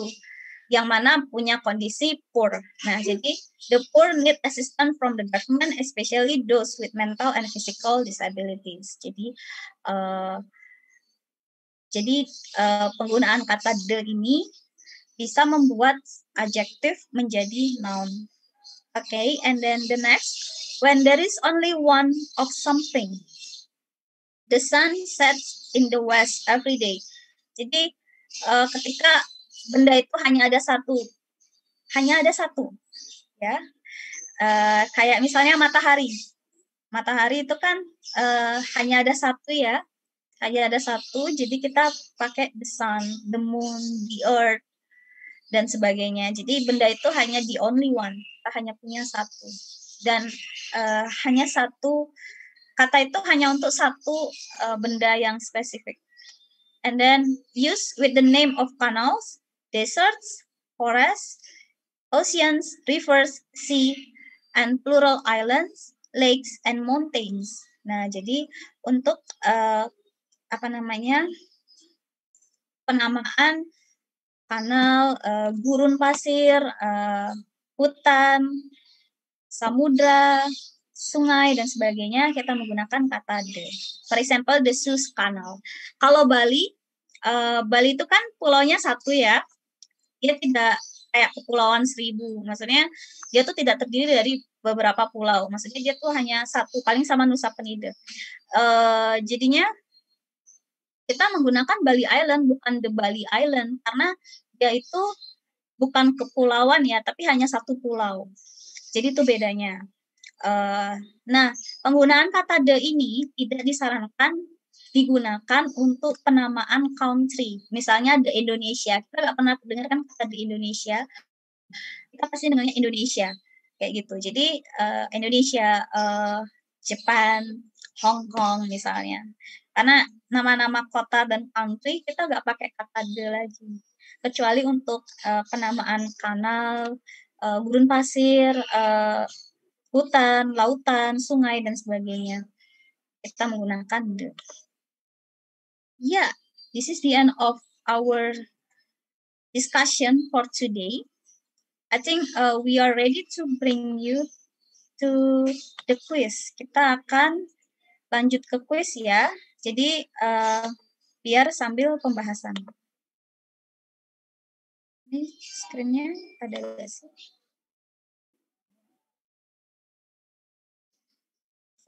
yang mana punya kondisi poor. Nah, jadi the poor need assistance from the government, especially those with mental and physical disabilities. Jadi uh, jadi uh, penggunaan kata the ini bisa membuat adjektif menjadi noun. Okay, and then the next, when there is only one of something, the sun sets in the west every day. Jadi uh, ketika benda itu hanya ada satu, hanya ada satu, ya. Uh, kayak misalnya matahari. Matahari itu kan uh, hanya ada satu ya, hanya ada satu, jadi kita pakai the sun, the moon, the earth, dan sebagainya. Jadi benda itu hanya the only one, kita hanya punya satu. Dan uh, hanya satu, kata itu hanya untuk satu uh, benda yang spesifik. And then use with the name of canals, deserts, forests, oceans, rivers, sea, and plural islands, lakes, and mountains. Nah, jadi untuk uh, apa namanya penamaan kanal, uh, gurun pasir, uh, hutan, samudra, sungai dan sebagainya kita menggunakan kata the. For example, the Suez Canal. Kalau Bali, uh, Bali itu kan pulaunya satu ya, dia tidak kayak kepulauan seribu. Maksudnya dia tuh tidak terdiri dari beberapa pulau. Maksudnya dia tuh hanya satu, paling sama Nusa Penida. Uh, jadinya kita menggunakan Bali Island bukan the Bali Island karena dia itu bukan kepulauan ya, tapi hanya satu pulau. Jadi itu bedanya. Uh, nah, penggunaan kata the ini tidak disarankan digunakan untuk penamaan country. Misalnya the Indonesia. Kita nggak pernah dengarkan kata the Indonesia. Kita pasti dengarnya Indonesia. Kayak gitu. Jadi uh, Indonesia, uh, Jepang, Hong Kong misalnya. Karena nama-nama kota dan country kita nggak pakai kata the lagi. Kecuali untuk uh, penamaan kanal, uh, gurun pasir, uh, hutan, lautan, sungai dan sebagainya. Kita menggunakan the. Yeah, this is the end of our discussion for today. I think uh, we are ready to bring you to the quiz. Kita akan lanjut ke quiz ya. Jadi uh, biar sambil pembahasan. Ini screen-nya ada nggak sih?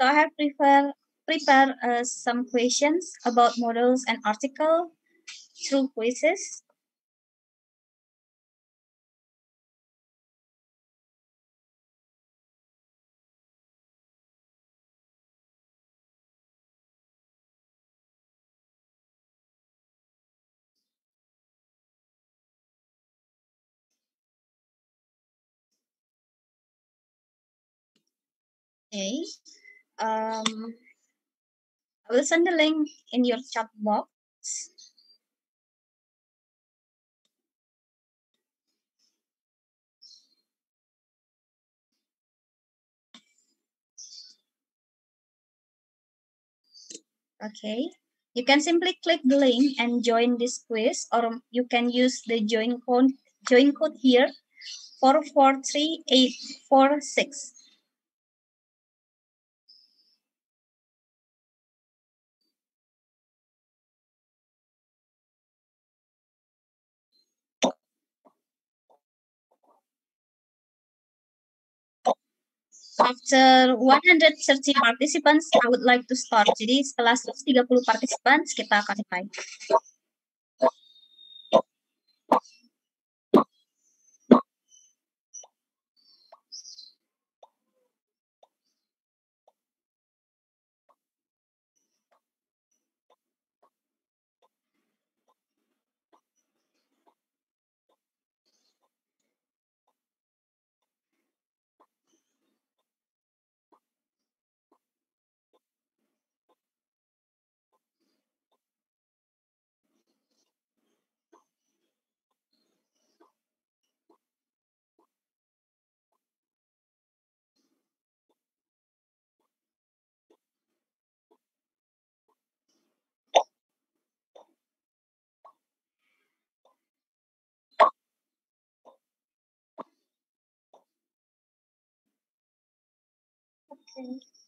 So I have prepared prepare uh, some questions about models and article through quizzes. Okay. Um, I will send the link in your chat box. Okay, you can simply click the link and join this quiz or you can use the join code, join code here 443846. After 130 participants, I would like to start. Jadi setelah 130 participants, kita akan mulai. Okay.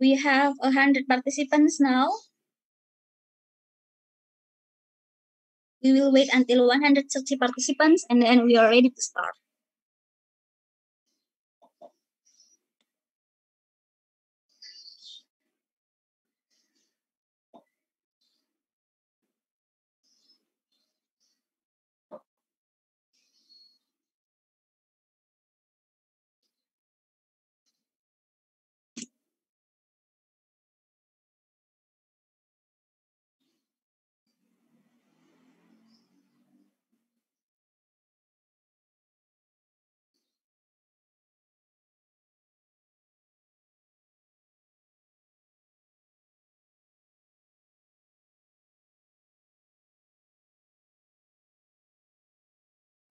We have a hundred participants now. we will wait until 130 participants and then we are ready to start.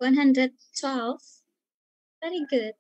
One hundred twelve. Very good.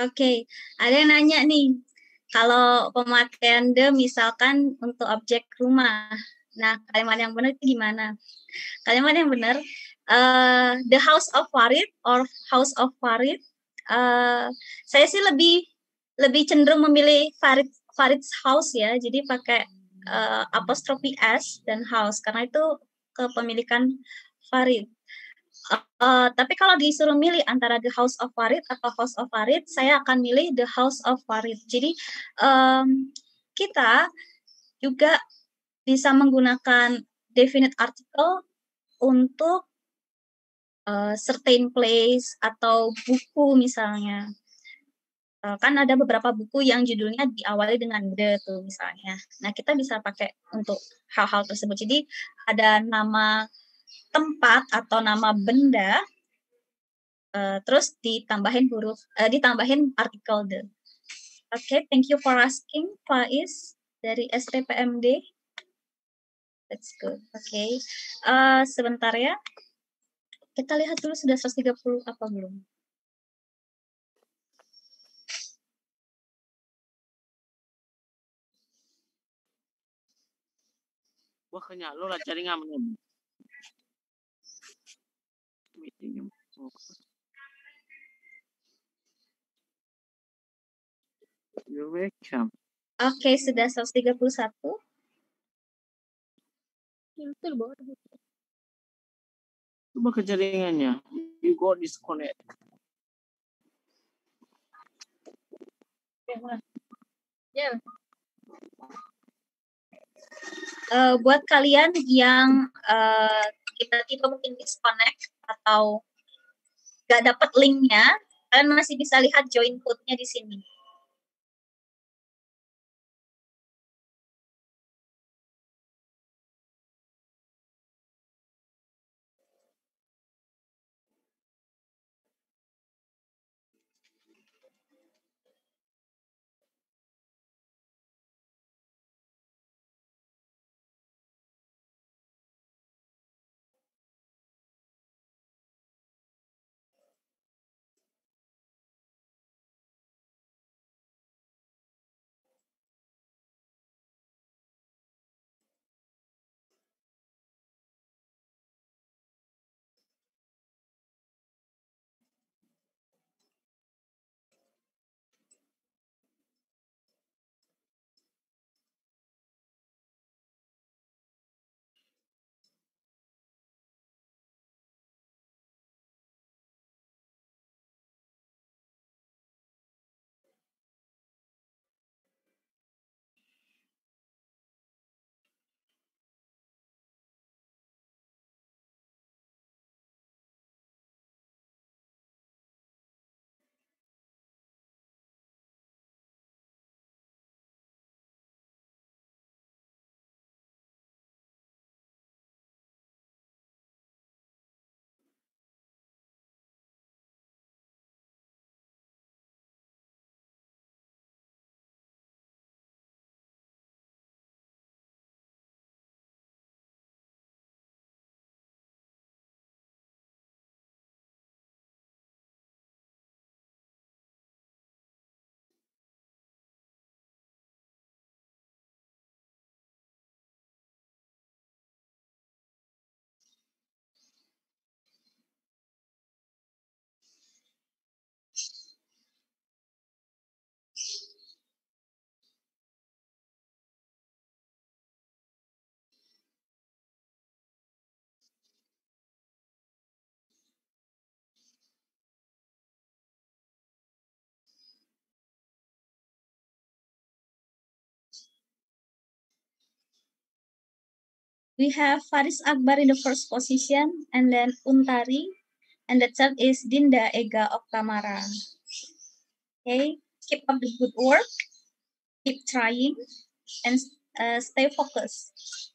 Oke, ada yang nanya nih, kalau pemakaian the misalkan untuk objek rumah. Nah, kalimat yang benar itu gimana? Kalimat yang benar, uh, the house of Farid or house of Farid. Uh, saya sih lebih lebih cenderung memilih Farid Farid's house ya, jadi pakai uh, apostrofi s dan house karena itu kepemilikan Farid. Uh, tapi kalau disuruh milih antara The House of Farid atau House of Farid, saya akan milih The House of Farid. Jadi um, kita juga bisa menggunakan definite article untuk uh, certain place atau buku misalnya. Uh, kan ada beberapa buku yang judulnya diawali dengan the tuh misalnya. Nah kita bisa pakai untuk hal-hal tersebut. Jadi ada nama tempat atau nama benda uh, terus ditambahin huruf uh, ditambahin artikel the. Oke, okay, thank you for asking Faiz dari STPMD. That's good. Oke. Okay. Uh, sebentar ya. Kita lihat dulu sudah 130 apa belum. Wah, kenya lo lah jaringan meeting You're welcome. Oke, okay, sudah 131. Filter bawah. Coba ke jaringannya. You go disconnect. Yeah. Uh, buat kalian yang uh, kita tiba mungkin disconnect atau nggak dapat linknya, kalian masih bisa lihat join code-nya di sini. We have Faris Akbar in the first position, and then Untari, and the third is Dinda Ega Oktamara. Okay, keep up the good work, keep trying, and uh, stay focused.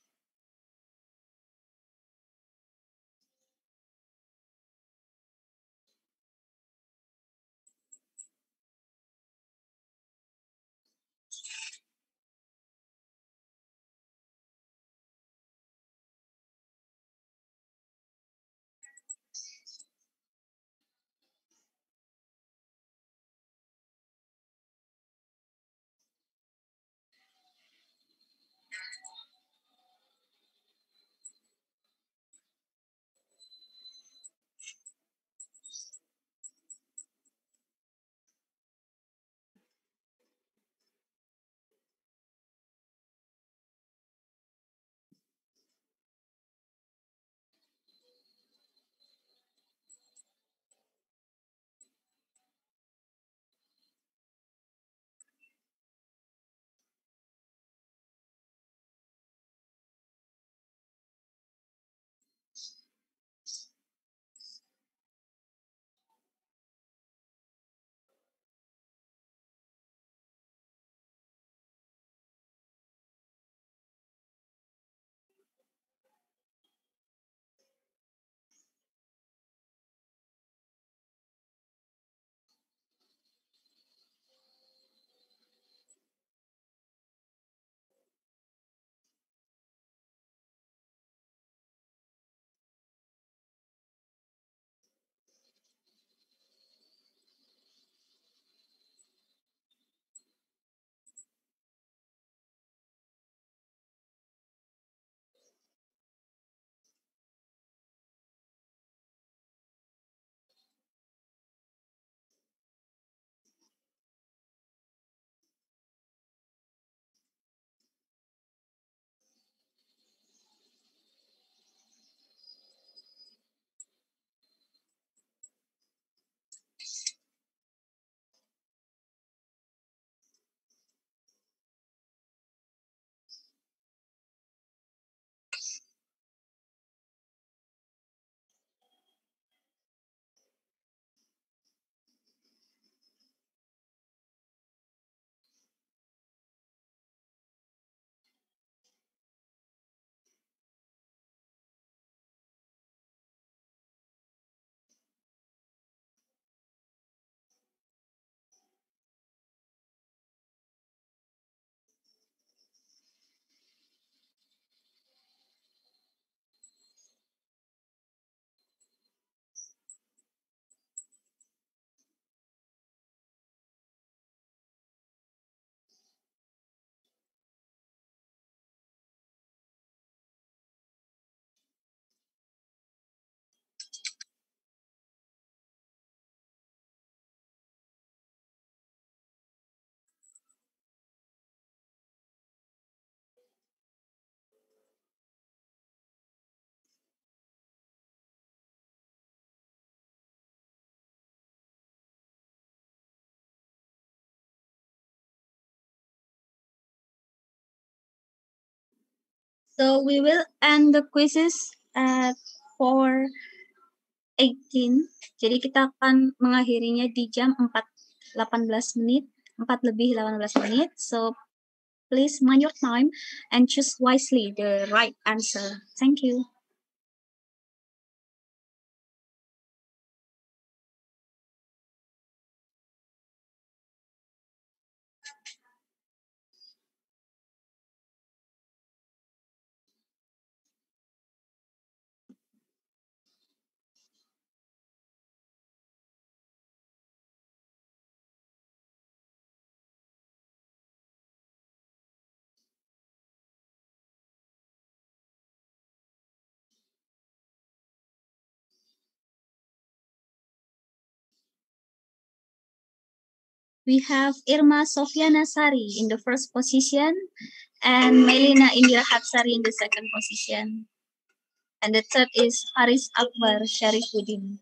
So we will end the quizzes at 4.18. Jadi kita akan mengakhirinya di jam 4.18 menit, 4 lebih 18 menit. So please mind your time and choose wisely the right answer. Thank you. We have Irma Sofiana Sari in the first position and Melina Indira Hatsari in the second position. And the third is Haris Akbar Sharifuddin.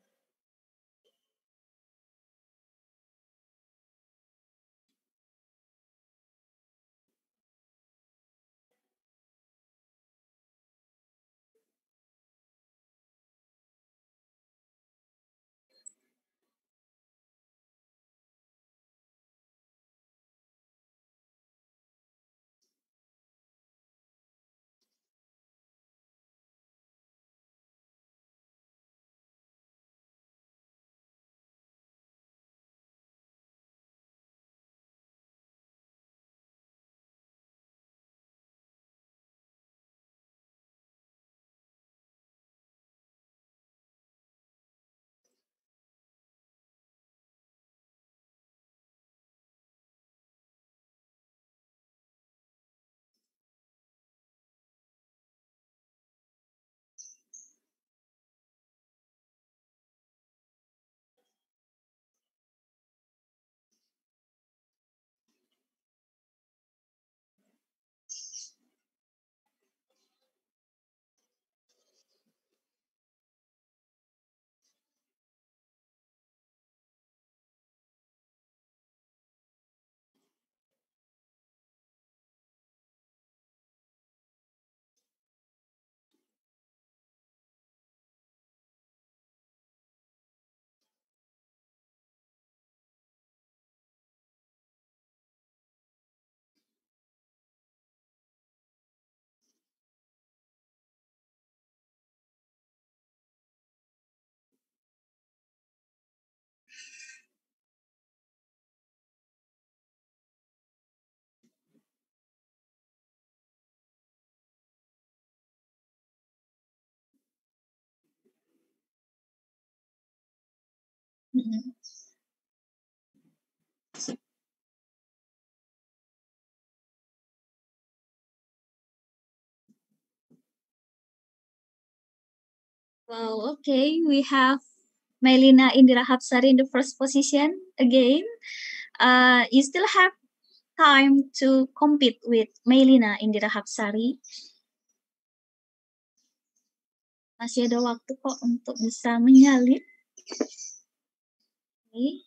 Mm-mm. Wow, okay. We have Melina Indira Hapsari in the first position again. Uh, you still have time to compete with Melina Indira Hapsari. Masih ada waktu kok untuk bisa menyalip. me.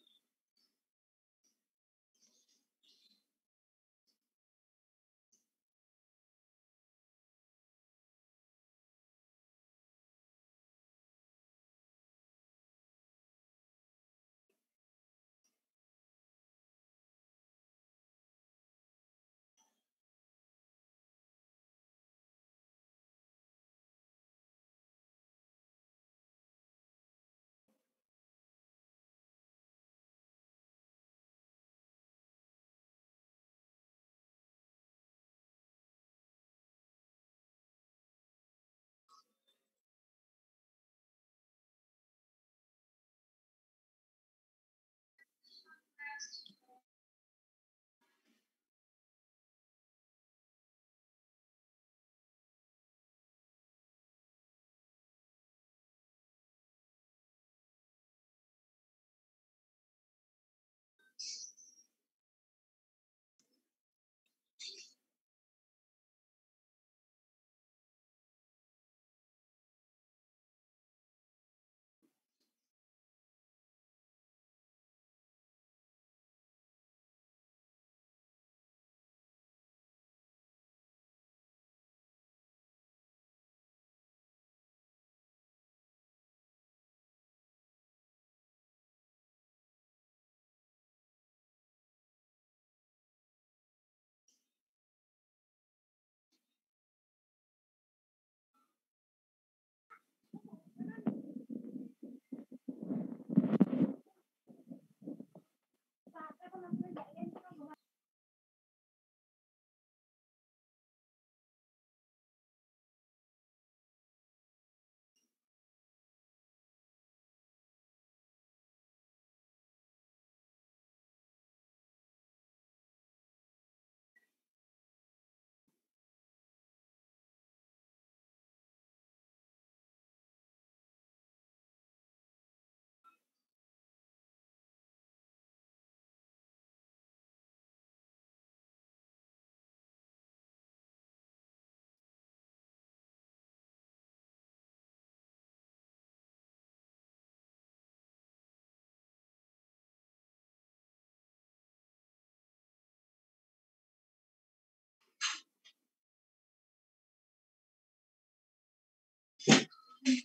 Voglio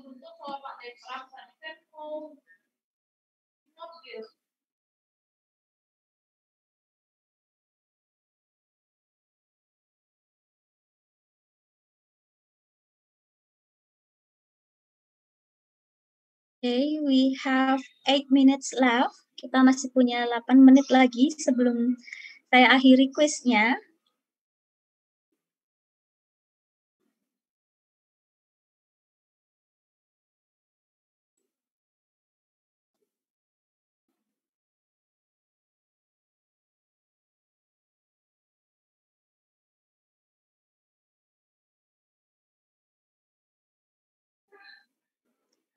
tutto sopra, nel braccio, nel tempo, non chiedo. Okay, we have eight minutes left. Kita masih punya 8 menit lagi sebelum saya akhiri quiznya.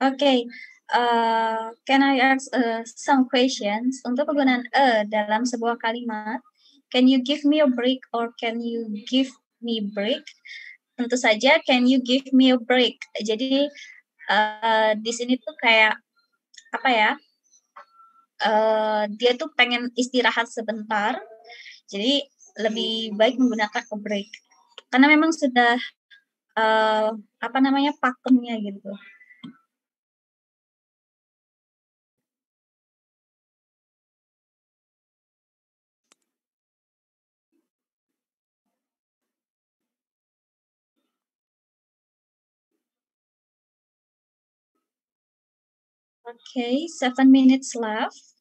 Okay, uh, can I ask uh, some questions untuk penggunaan a dalam sebuah kalimat? Can you give me a break or can you give me break? Tentu saja, can you give me a break? Jadi uh, di sini tuh kayak apa ya? Uh, dia tuh pengen istirahat sebentar, jadi lebih baik menggunakan a break karena memang sudah uh, apa namanya pakemnya gitu. Okay, seven minutes left.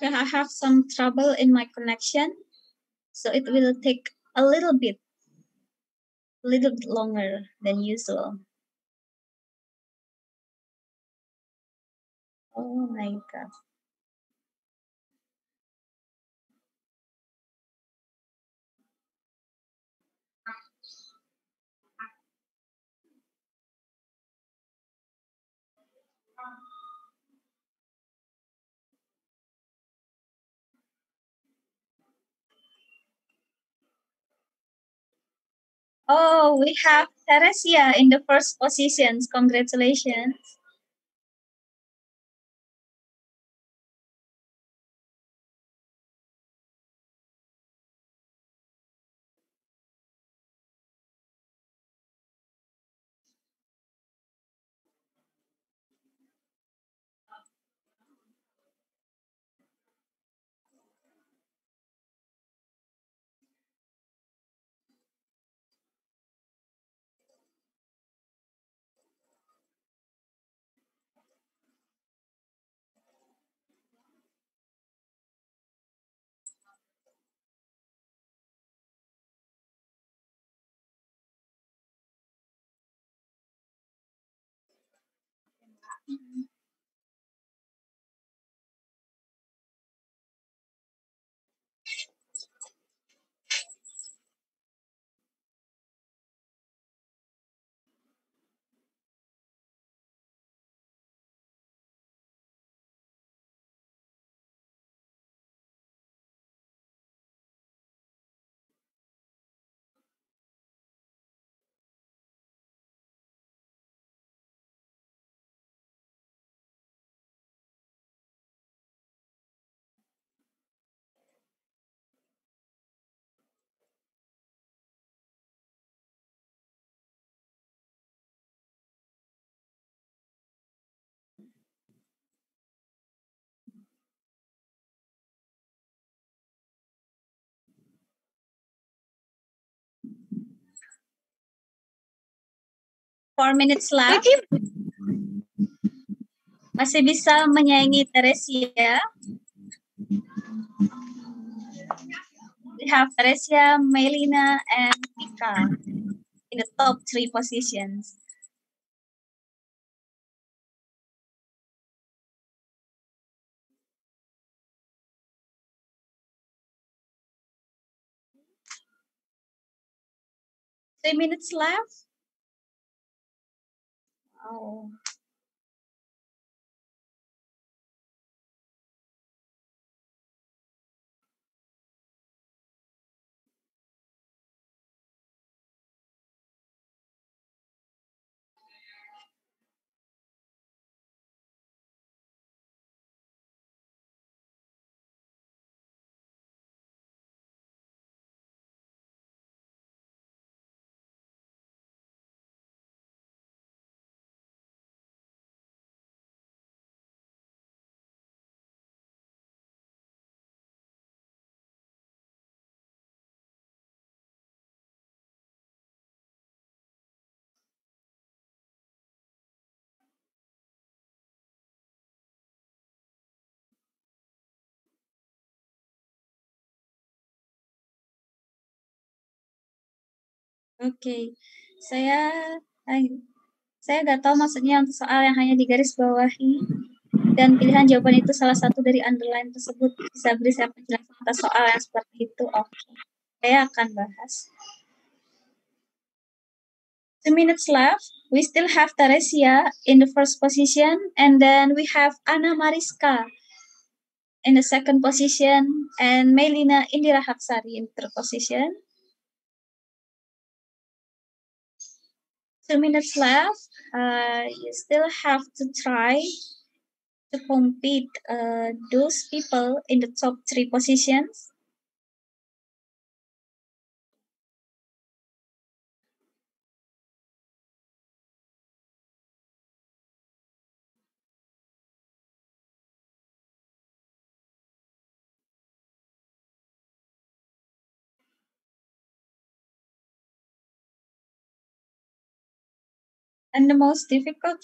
Okay, I have some trouble in my connection, so it will take a little bit, a little bit longer than usual. Oh my god. Oh, we have Teresia in the first positions. Congratulations. Mm-hmm. Four minutes left. Masih bisa menyaingi Teresia. We have Teresia, Melina, and Mika in the top three positions. Three minutes left. Wow. Oke, saya ay- saya nggak tahu maksudnya untuk soal yang hanya digaris bawahi dan pilihan jawaban itu salah satu dari underline tersebut bisa beri saya penjelasan atas soal yang seperti itu. Oke, saya akan bahas. Two minutes left. We still have Teresia in the first position, and then we have Anna Mariska in the second position, and Melina Indira Haksari in third position. Two minutes left. Uh, you still have to try to compete uh, those people in the top three positions. And the most difficult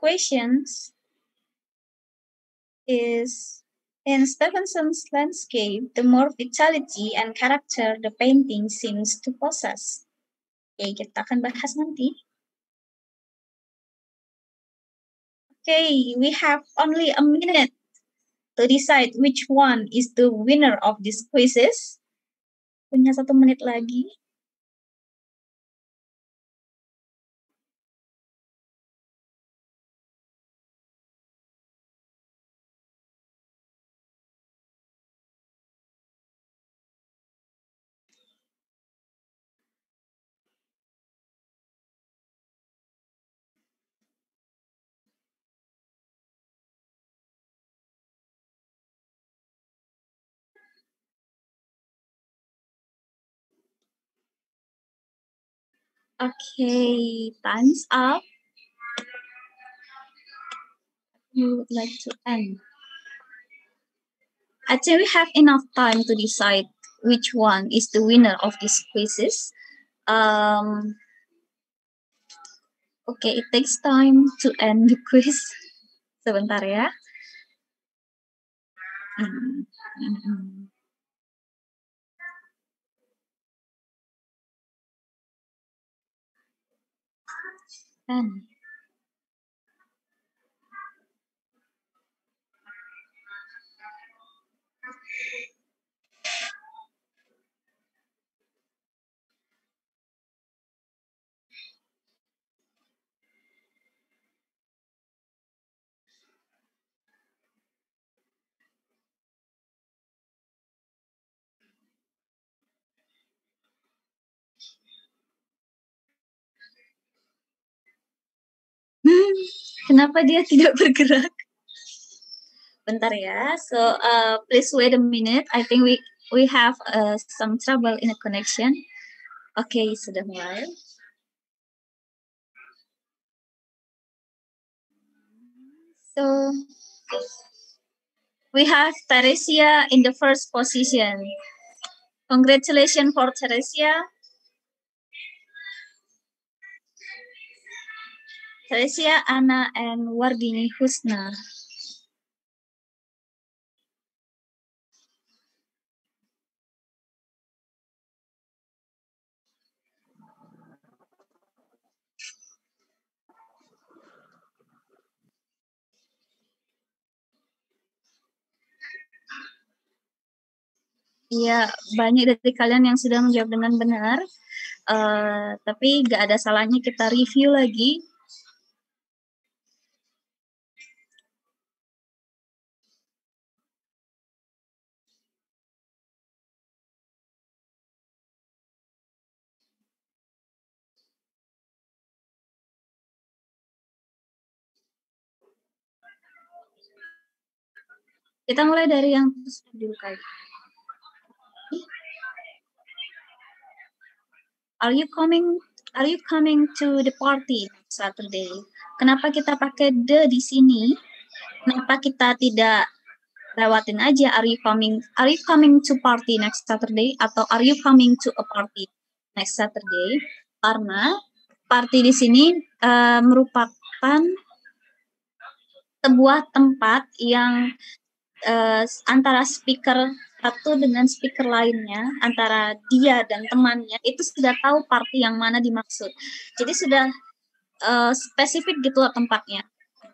questions is In Stevenson's landscape, the more vitality and character the painting seems to possess. Oke, kita akan bahas nanti. Okay, we have only a minute to decide which one is the winner of this quizzes. Punya satu menit lagi. Okay, time's up. You would like to end? I think we have enough time to decide which one is the winner of these quizzes. Um, okay, it takes time to end the quiz. Sebentar ya. Hmm, hmm, hmm. Kenapa dia tidak bergerak? Bentar ya. So uh, please wait a minute. I think we we have uh, some trouble in the connection. Oke, okay, sudah mulai. So we have Teresia in the first position. Congratulations for Teresia. Teresia, Anna, and Wardini Husna. Iya, banyak dari kalian yang sudah menjawab dengan benar. Uh, tapi nggak ada salahnya kita review lagi Kita mulai dari yang dulu kali. Are you coming? Are you coming to the party Saturday? Kenapa kita pakai the di sini? Kenapa kita tidak lewatin aja are you coming are you coming to party next Saturday atau are you coming to a party next Saturday? Karena party di sini uh, merupakan sebuah tempat yang uh, antara speaker satu dengan speaker lainnya antara dia dan temannya itu sudah tahu party yang mana dimaksud. Jadi sudah uh, spesifik gitu loh tempatnya.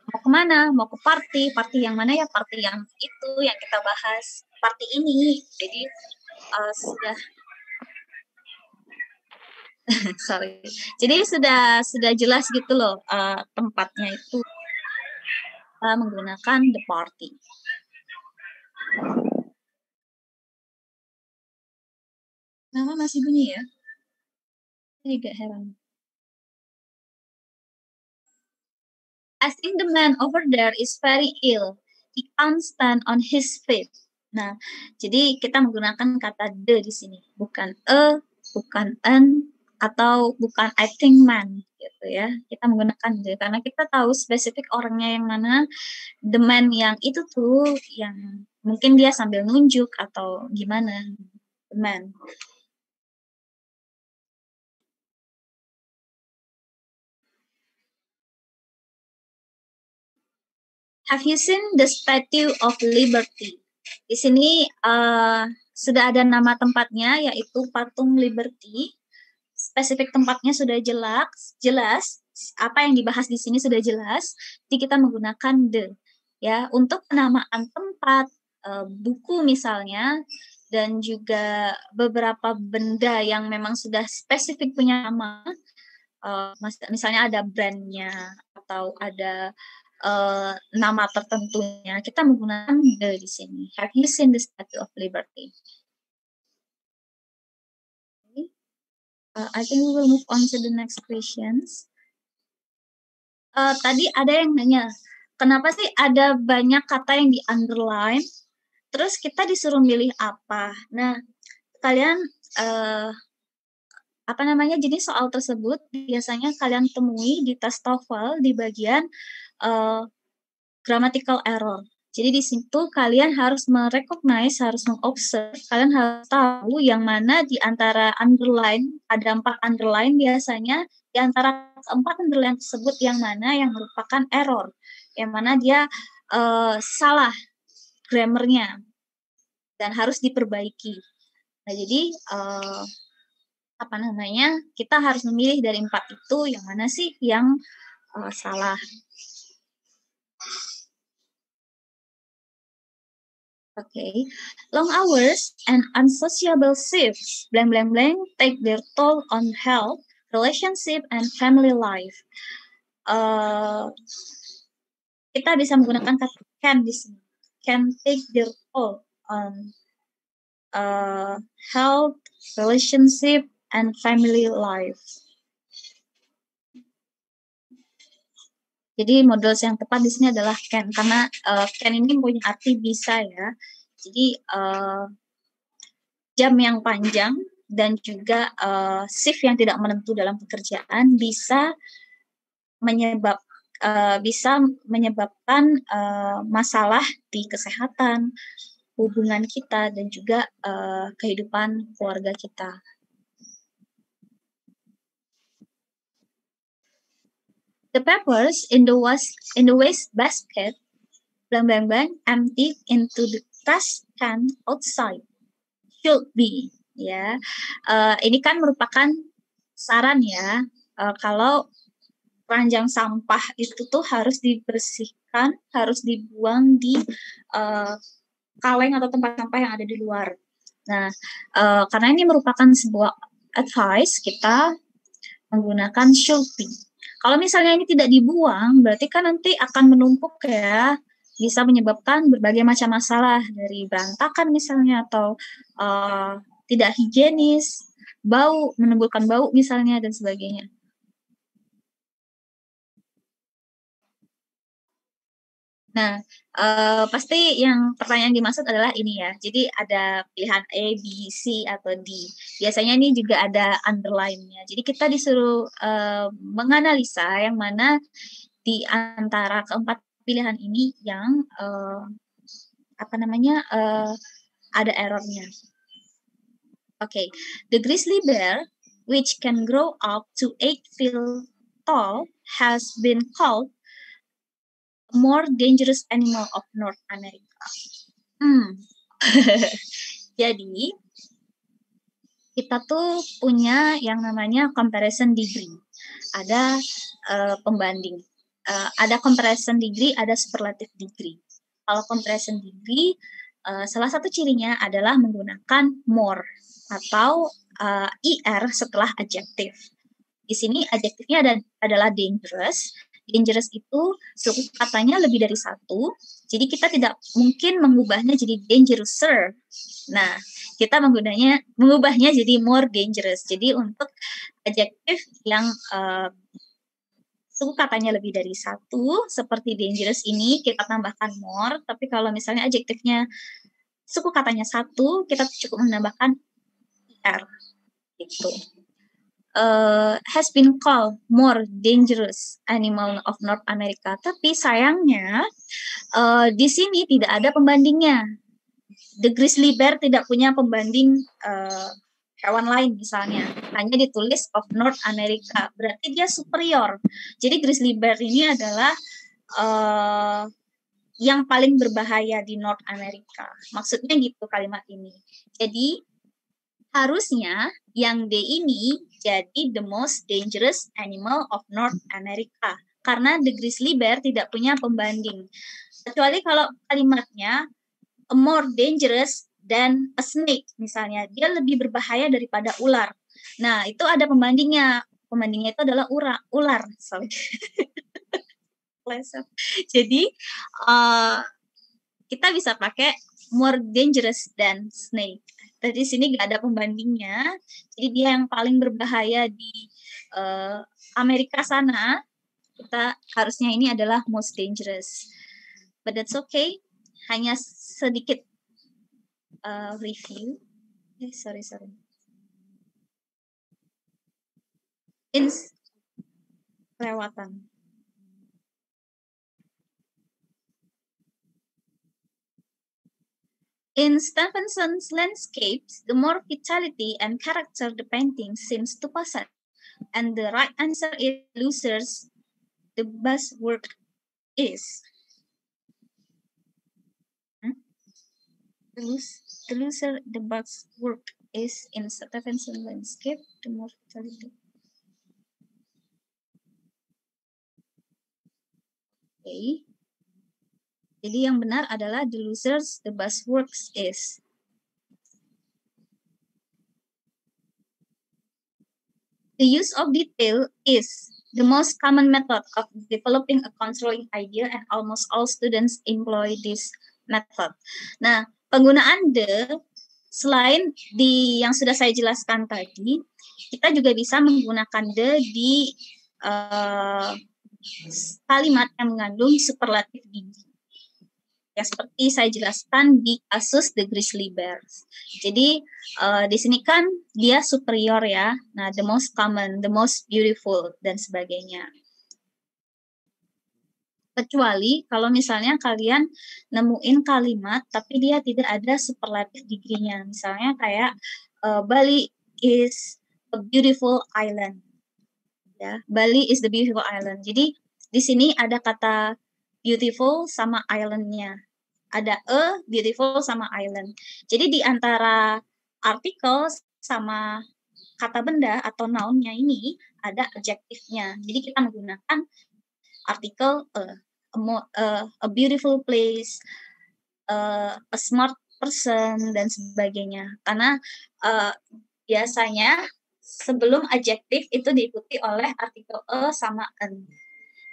Mau ke mana? Mau ke party? Party yang mana ya? Party yang itu yang kita bahas. Party ini. Jadi uh, sudah sorry. Jadi sudah sudah jelas gitu loh uh, tempatnya itu uh, menggunakan the party. Nama masih bunyi ya? Ini agak heran. I think the man over there is very ill. He can't stand on his feet. Nah, jadi kita menggunakan kata the di sini, bukan a, bukan an, atau bukan I think man gitu ya. Kita menggunakan the karena kita tahu spesifik orangnya yang mana, the man yang itu tuh yang mungkin dia sambil nunjuk atau gimana, the man. Have you seen the Statue of Liberty? Di sini uh, sudah ada nama tempatnya yaitu Patung Liberty. Spesifik tempatnya sudah jelas, jelas. Apa yang dibahas di sini sudah jelas. Jadi kita menggunakan the. Ya, untuk penamaan tempat, uh, buku misalnya, dan juga beberapa benda yang memang sudah spesifik punya nama, uh, misalnya ada brandnya atau ada uh, nama tertentunya, kita menggunakan the di sini. Have you seen the Statue of Liberty? Uh, I think we will move on to the next questions. Uh, tadi ada yang nanya, kenapa sih ada banyak kata yang di underline, terus kita disuruh milih apa? Nah, kalian uh, apa namanya jenis soal tersebut biasanya kalian temui di tes TOEFL di bagian uh, grammatical error. Jadi di situ kalian harus merecognize, harus mengobserve, kalian harus tahu yang mana di antara underline, ada empat underline biasanya, di antara keempat underline tersebut yang mana yang merupakan error, yang mana dia uh, salah grammarnya dan harus diperbaiki. Nah jadi uh, apa namanya kita harus memilih dari empat itu yang mana sih yang uh, salah Okay. Long hours and unsociable shifts, blank blank blank, take their toll on health, relationship, and family life. Uh, kita bisa menggunakan kata can di sini. Can take their toll on uh, health, relationship, and family life. Jadi model yang tepat di sini adalah can karena uh, can ini punya arti bisa ya. Jadi uh, jam yang panjang dan juga uh, shift yang tidak menentu dalam pekerjaan bisa menyebab uh, bisa menyebabkan uh, masalah di kesehatan, hubungan kita dan juga uh, kehidupan keluarga kita. The papers in the waste in the waste basket bang bang bang empty into the trash can outside should be ya. Uh, ini kan merupakan saran ya uh, kalau ranjang sampah itu tuh harus dibersihkan, harus dibuang di uh, kaleng atau tempat sampah yang ada di luar. Nah, uh, karena ini merupakan sebuah advice, kita menggunakan be. Kalau misalnya ini tidak dibuang, berarti kan nanti akan menumpuk ya, bisa menyebabkan berbagai macam masalah dari berantakan misalnya atau uh, tidak higienis, bau, menimbulkan bau misalnya dan sebagainya. Nah, uh, pasti yang pertanyaan dimaksud adalah ini ya. Jadi ada pilihan A, B, C atau D. Biasanya ini juga ada underline-nya. Jadi kita disuruh uh, menganalisa yang mana di antara keempat pilihan ini yang uh, apa namanya uh, ada errornya. Oke, okay. the grizzly bear, which can grow up to eight feet tall, has been called more dangerous animal of North America. Hmm. Jadi kita tuh punya yang namanya comparison degree. Ada uh, pembanding. Uh, ada comparison degree, ada superlative degree. Kalau comparison degree, uh, salah satu cirinya adalah menggunakan more atau uh, er setelah adjective. Di sini adjektifnya ada, adalah dangerous, dangerous itu suku katanya lebih dari satu, jadi kita tidak mungkin mengubahnya jadi dangerouser. Nah, kita menggunanya mengubahnya jadi more dangerous. Jadi untuk adjektif yang uh, suku katanya lebih dari satu, seperti dangerous ini kita tambahkan more. Tapi kalau misalnya adjektifnya suku katanya satu, kita cukup menambahkan er. Gitu uh, has been called more dangerous animal of North America. Tapi sayangnya uh, di sini tidak ada pembandingnya. The grizzly bear tidak punya pembanding uh, hewan lain misalnya. Hanya ditulis of North America. Berarti dia superior. Jadi grizzly bear ini adalah uh, yang paling berbahaya di North America. Maksudnya gitu kalimat ini. Jadi harusnya yang D ini jadi the most dangerous animal of North America karena the grizzly bear tidak punya pembanding. Kecuali kalau kalimatnya more dangerous than a snake misalnya, dia lebih berbahaya daripada ular. Nah, itu ada pembandingnya. Pembandingnya itu adalah ura, ular. Sorry. Jadi uh, kita bisa pakai more dangerous than snake. Tadi sini nggak ada pembandingnya. Jadi dia yang paling berbahaya di uh, Amerika sana. Kita harusnya ini adalah most dangerous. But that's okay. Hanya sedikit uh, review. Eh, sorry sorry. In kelewatan. In Stevenson's landscapes, the more vitality and character the painting seems to possess, and the right answer is losers, the best work is. Hmm? The, loser, the best work is in Stevenson's landscape, the more vitality. Okay. Jadi yang benar adalah the losers, the best works is. The use of detail is the most common method of developing a controlling idea and almost all students employ this method. Nah, penggunaan the selain di yang sudah saya jelaskan tadi, kita juga bisa menggunakan the di uh, kalimat yang mengandung superlatif gigi ya seperti saya jelaskan di kasus The Grizzly Bears. Jadi uh, di sini kan dia superior ya, nah the most common, the most beautiful dan sebagainya. Kecuali kalau misalnya kalian nemuin kalimat tapi dia tidak ada superlatif degree-nya. Misalnya kayak uh, Bali is a beautiful island. Ya, Bali is the beautiful island. Jadi di sini ada kata beautiful sama islandnya ada a, beautiful sama island. Jadi di antara artikel sama kata benda atau nounnya ini ada adjektifnya. Jadi kita menggunakan artikel a, a, a, a beautiful place, a, a smart person dan sebagainya. Karena uh, biasanya sebelum adjektif itu diikuti oleh artikel a sama an.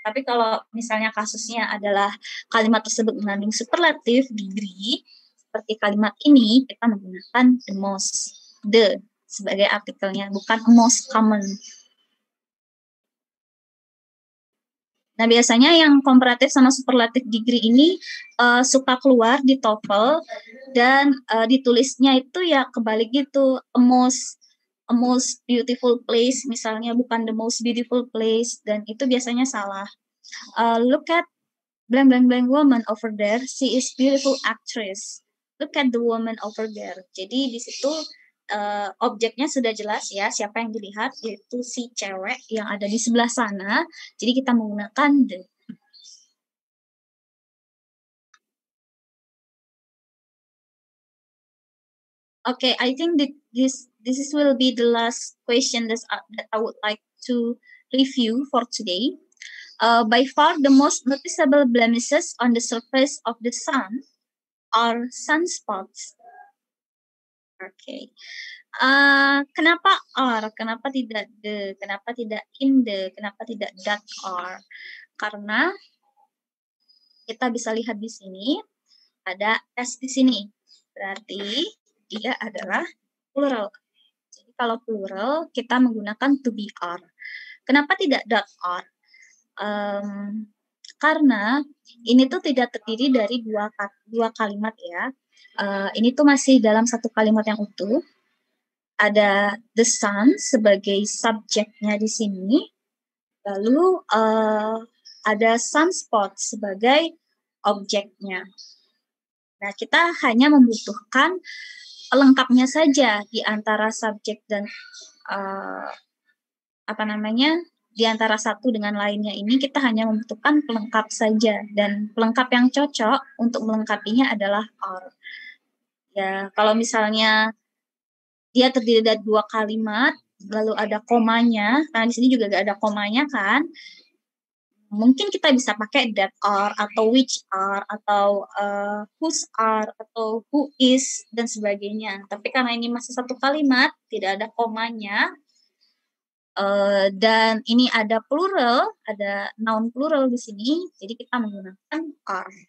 Tapi kalau misalnya kasusnya adalah kalimat tersebut mengandung superlatif degree, seperti kalimat ini, kita menggunakan the most, the sebagai artikelnya, bukan most common. Nah, biasanya yang komparatif sama superlatif degree ini uh, suka keluar di TOEFL dan uh, ditulisnya itu ya kebalik gitu, most a most beautiful place misalnya bukan the most beautiful place dan itu biasanya salah. Uh, look at blank blank blank woman over there. She is beautiful actress. Look at the woman over there. Jadi di situ uh, objeknya sudah jelas ya siapa yang dilihat yaitu si cewek yang ada di sebelah sana. Jadi kita menggunakan the. Okay, I think that this this will be the last question that I, that I would like to review for today. Uh, by far, the most noticeable blemishes on the surface of the sun are sunspots. Okay. uh, kenapa are? Kenapa tidak the? Kenapa tidak in the? Kenapa tidak that are? Karena kita bisa lihat di sini ada s di sini, berarti dia adalah plural. Kalau plural kita menggunakan to be are. Kenapa tidak that are? Um, karena ini tuh tidak terdiri dari dua dua kalimat ya. Uh, ini tuh masih dalam satu kalimat yang utuh. Ada the sun sebagai subjeknya di sini. Lalu uh, ada sunspot sebagai objeknya. Nah, kita hanya membutuhkan lengkapnya saja di antara subjek dan uh, apa namanya di antara satu dengan lainnya ini kita hanya membutuhkan pelengkap saja dan pelengkap yang cocok untuk melengkapinya adalah or. Ya, kalau misalnya dia terdiri dari dua kalimat, lalu ada komanya, karena di sini juga gak ada komanya kan, mungkin kita bisa pakai that are atau which are atau uh, whose are atau who is dan sebagainya. Tapi karena ini masih satu kalimat, tidak ada komanya, uh, dan ini ada plural, ada noun plural di sini, jadi kita menggunakan are.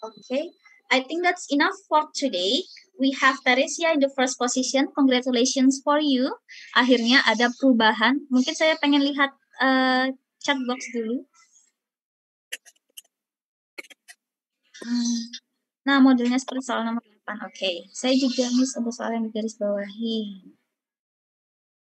Oke, okay. I think that's enough for today. We have Teresia in the first position. Congratulations for you. Akhirnya ada perubahan. Mungkin saya pengen lihat uh, chat box dulu. Hmm. Nah, modelnya seperti soal nomor 8. Oke, okay. saya juga miss ada soal yang garis bawahi.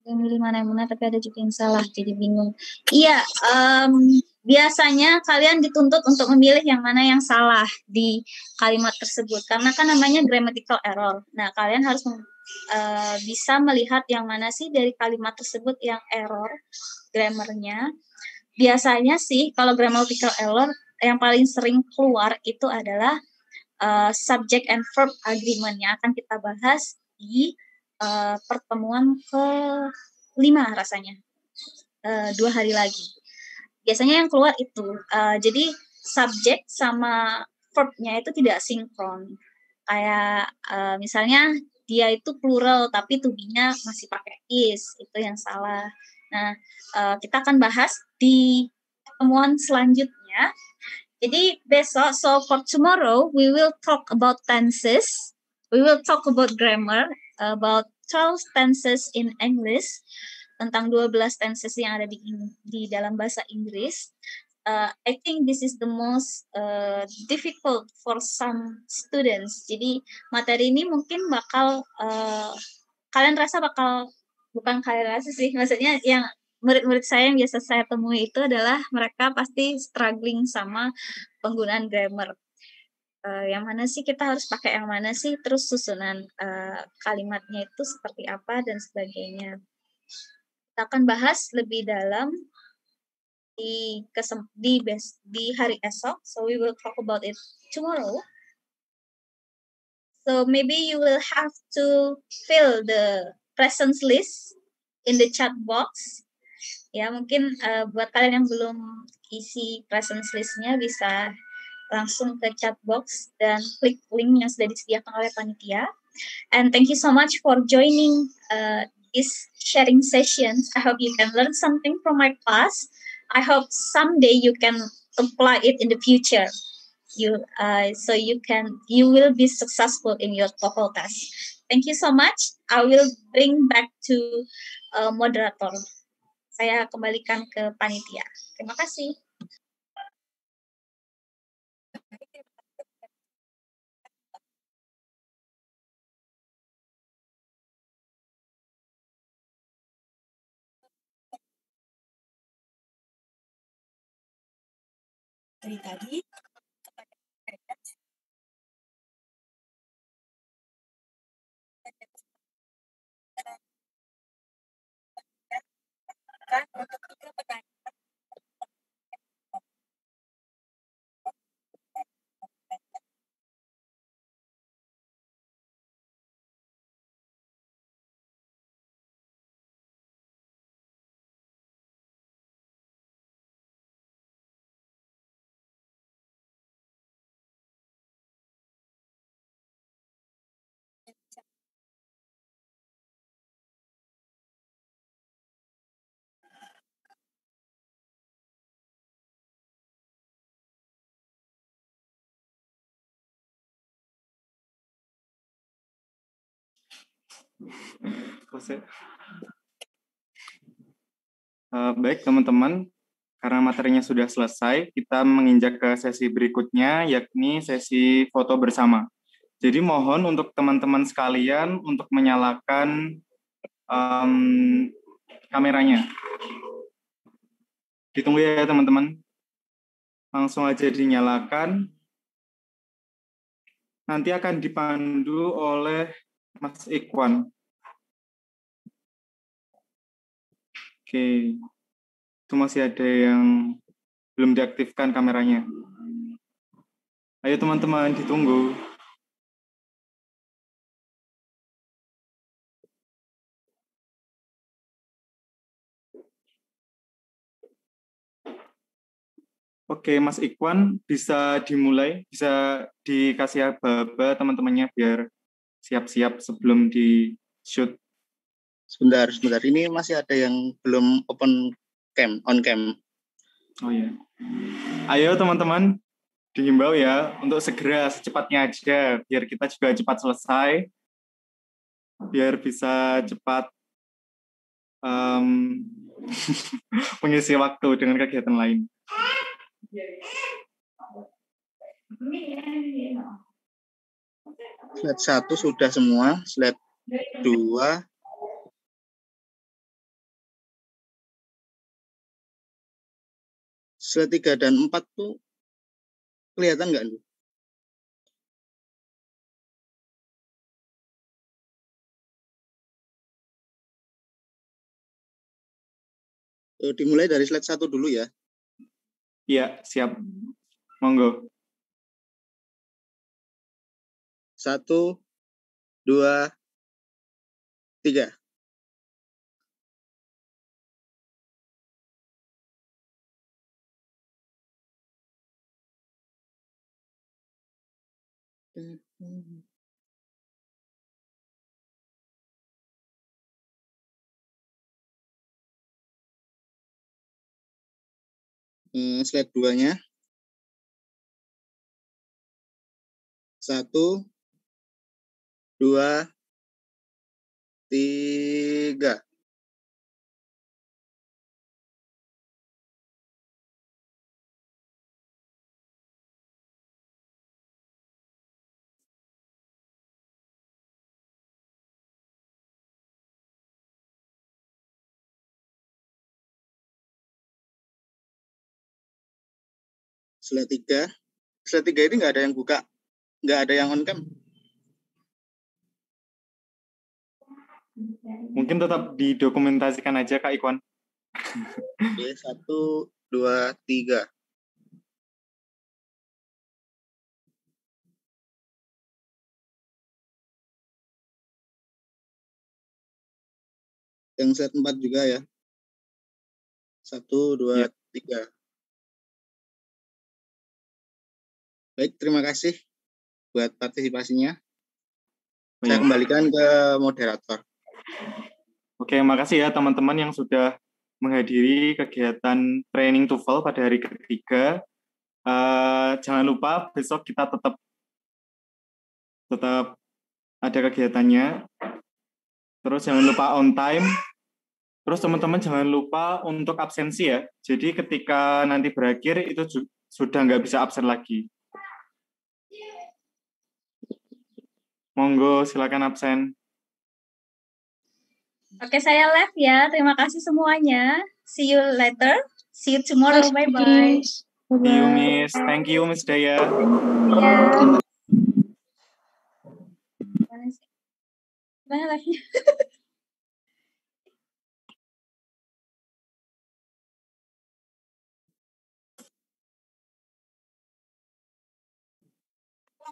Yang milih mana yang benar, tapi ada juga yang salah, jadi bingung. Iya, um, biasanya kalian dituntut untuk memilih yang mana yang salah di kalimat tersebut, karena kan namanya grammatical error. Nah, kalian harus uh, bisa melihat yang mana sih dari kalimat tersebut yang error grammarnya biasanya sih kalau grammatical error yang paling sering keluar itu adalah uh, subject and verb agreement yang akan kita bahas di uh, pertemuan ke lima rasanya uh, dua hari lagi. Biasanya yang keluar itu uh, jadi subject sama verbnya itu tidak sinkron. Kayak uh, misalnya dia itu plural tapi tubinya masih pakai is itu yang salah. Nah, uh, kita akan bahas di pertemuan selanjutnya. Jadi besok, so for tomorrow, we will talk about tenses. We will talk about grammar, about 12 tenses in English, tentang 12 tenses yang ada di, di dalam bahasa Inggris. Uh, I think this is the most uh, difficult for some students. Jadi materi ini mungkin bakal uh, kalian rasa bakal bukan kalian rasa sih, maksudnya yang murid-murid saya yang biasa saya temui itu adalah mereka pasti struggling sama penggunaan grammar. Uh, yang mana sih kita harus pakai yang mana sih terus susunan uh, kalimatnya itu seperti apa dan sebagainya. Kita akan bahas lebih dalam di kesem di best di hari esok. So we will talk about it tomorrow. So maybe you will have to fill the presence list in the chat box ya mungkin uh, buat kalian yang belum isi presence listnya bisa langsung ke chat box dan klik link yang sudah disediakan oleh panitia. And thank you so much for joining uh, this sharing sessions. I hope you can learn something from my class. I hope someday you can apply it in the future. You uh, so you can you will be successful in your TOEFL test. Thank you so much. I will bring back to uh, moderator saya kembalikan ke panitia. Terima kasih. dari tadi kan Selesai. Uh, baik teman-teman, karena materinya sudah selesai, kita menginjak ke sesi berikutnya, yakni sesi foto bersama. Jadi mohon untuk teman-teman sekalian untuk menyalakan um, kameranya. Ditunggu ya teman-teman. Langsung aja dinyalakan. Nanti akan dipandu oleh Mas Ikwan. Oke. Itu masih ada yang belum diaktifkan kameranya. Ayo teman-teman, ditunggu. Oke, Mas Ikwan bisa dimulai, bisa dikasih aba-aba teman-temannya biar siap-siap sebelum di shoot. Sebentar, sebentar. Ini masih ada yang belum open cam, on cam. Oh ya. Ayo teman-teman, dihimbau ya untuk segera secepatnya aja biar kita juga cepat selesai. Biar bisa cepat um, mengisi waktu dengan kegiatan lain. Slide satu sudah semua, slide dua. slide 3 dan 4 tuh kelihatan nggak nih? dimulai dari slide satu dulu ya. Iya, siap. Monggo. Satu, dua, tiga. Hmm, slide duanya. Satu, dua, tiga. Slide tiga. Slide tiga ini nggak ada yang buka, nggak ada yang on cam. Mungkin tetap didokumentasikan aja Kak Ikwan. Oke, satu, dua, tiga. Yang set empat juga ya. Satu, dua, Ya. tiga. Baik, terima kasih buat partisipasinya. Saya Baik. kembalikan ke moderator. Oke, makasih ya teman-teman yang sudah menghadiri kegiatan training TOEFL pada hari ketiga. Eh, jangan lupa besok kita tetap tetap ada kegiatannya. Terus jangan lupa on time. Terus teman-teman jangan lupa untuk absensi ya. Jadi ketika nanti berakhir itu sudah nggak bisa absen lagi. Monggo, silakan absen. Oke, saya left ya. Terima kasih semuanya. See you later. See you tomorrow. Bye bye. See you, Miss. Thank you, Miss Daya. Ya. Mana live-nya?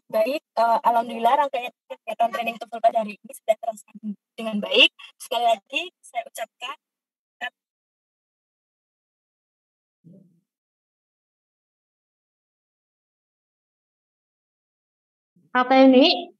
Baik, eh, alhamdulillah rangkaian kegiatan training TOEFL pada hari ini sudah terlaksana dengan baik. Sekali lagi saya ucapkan Kata ini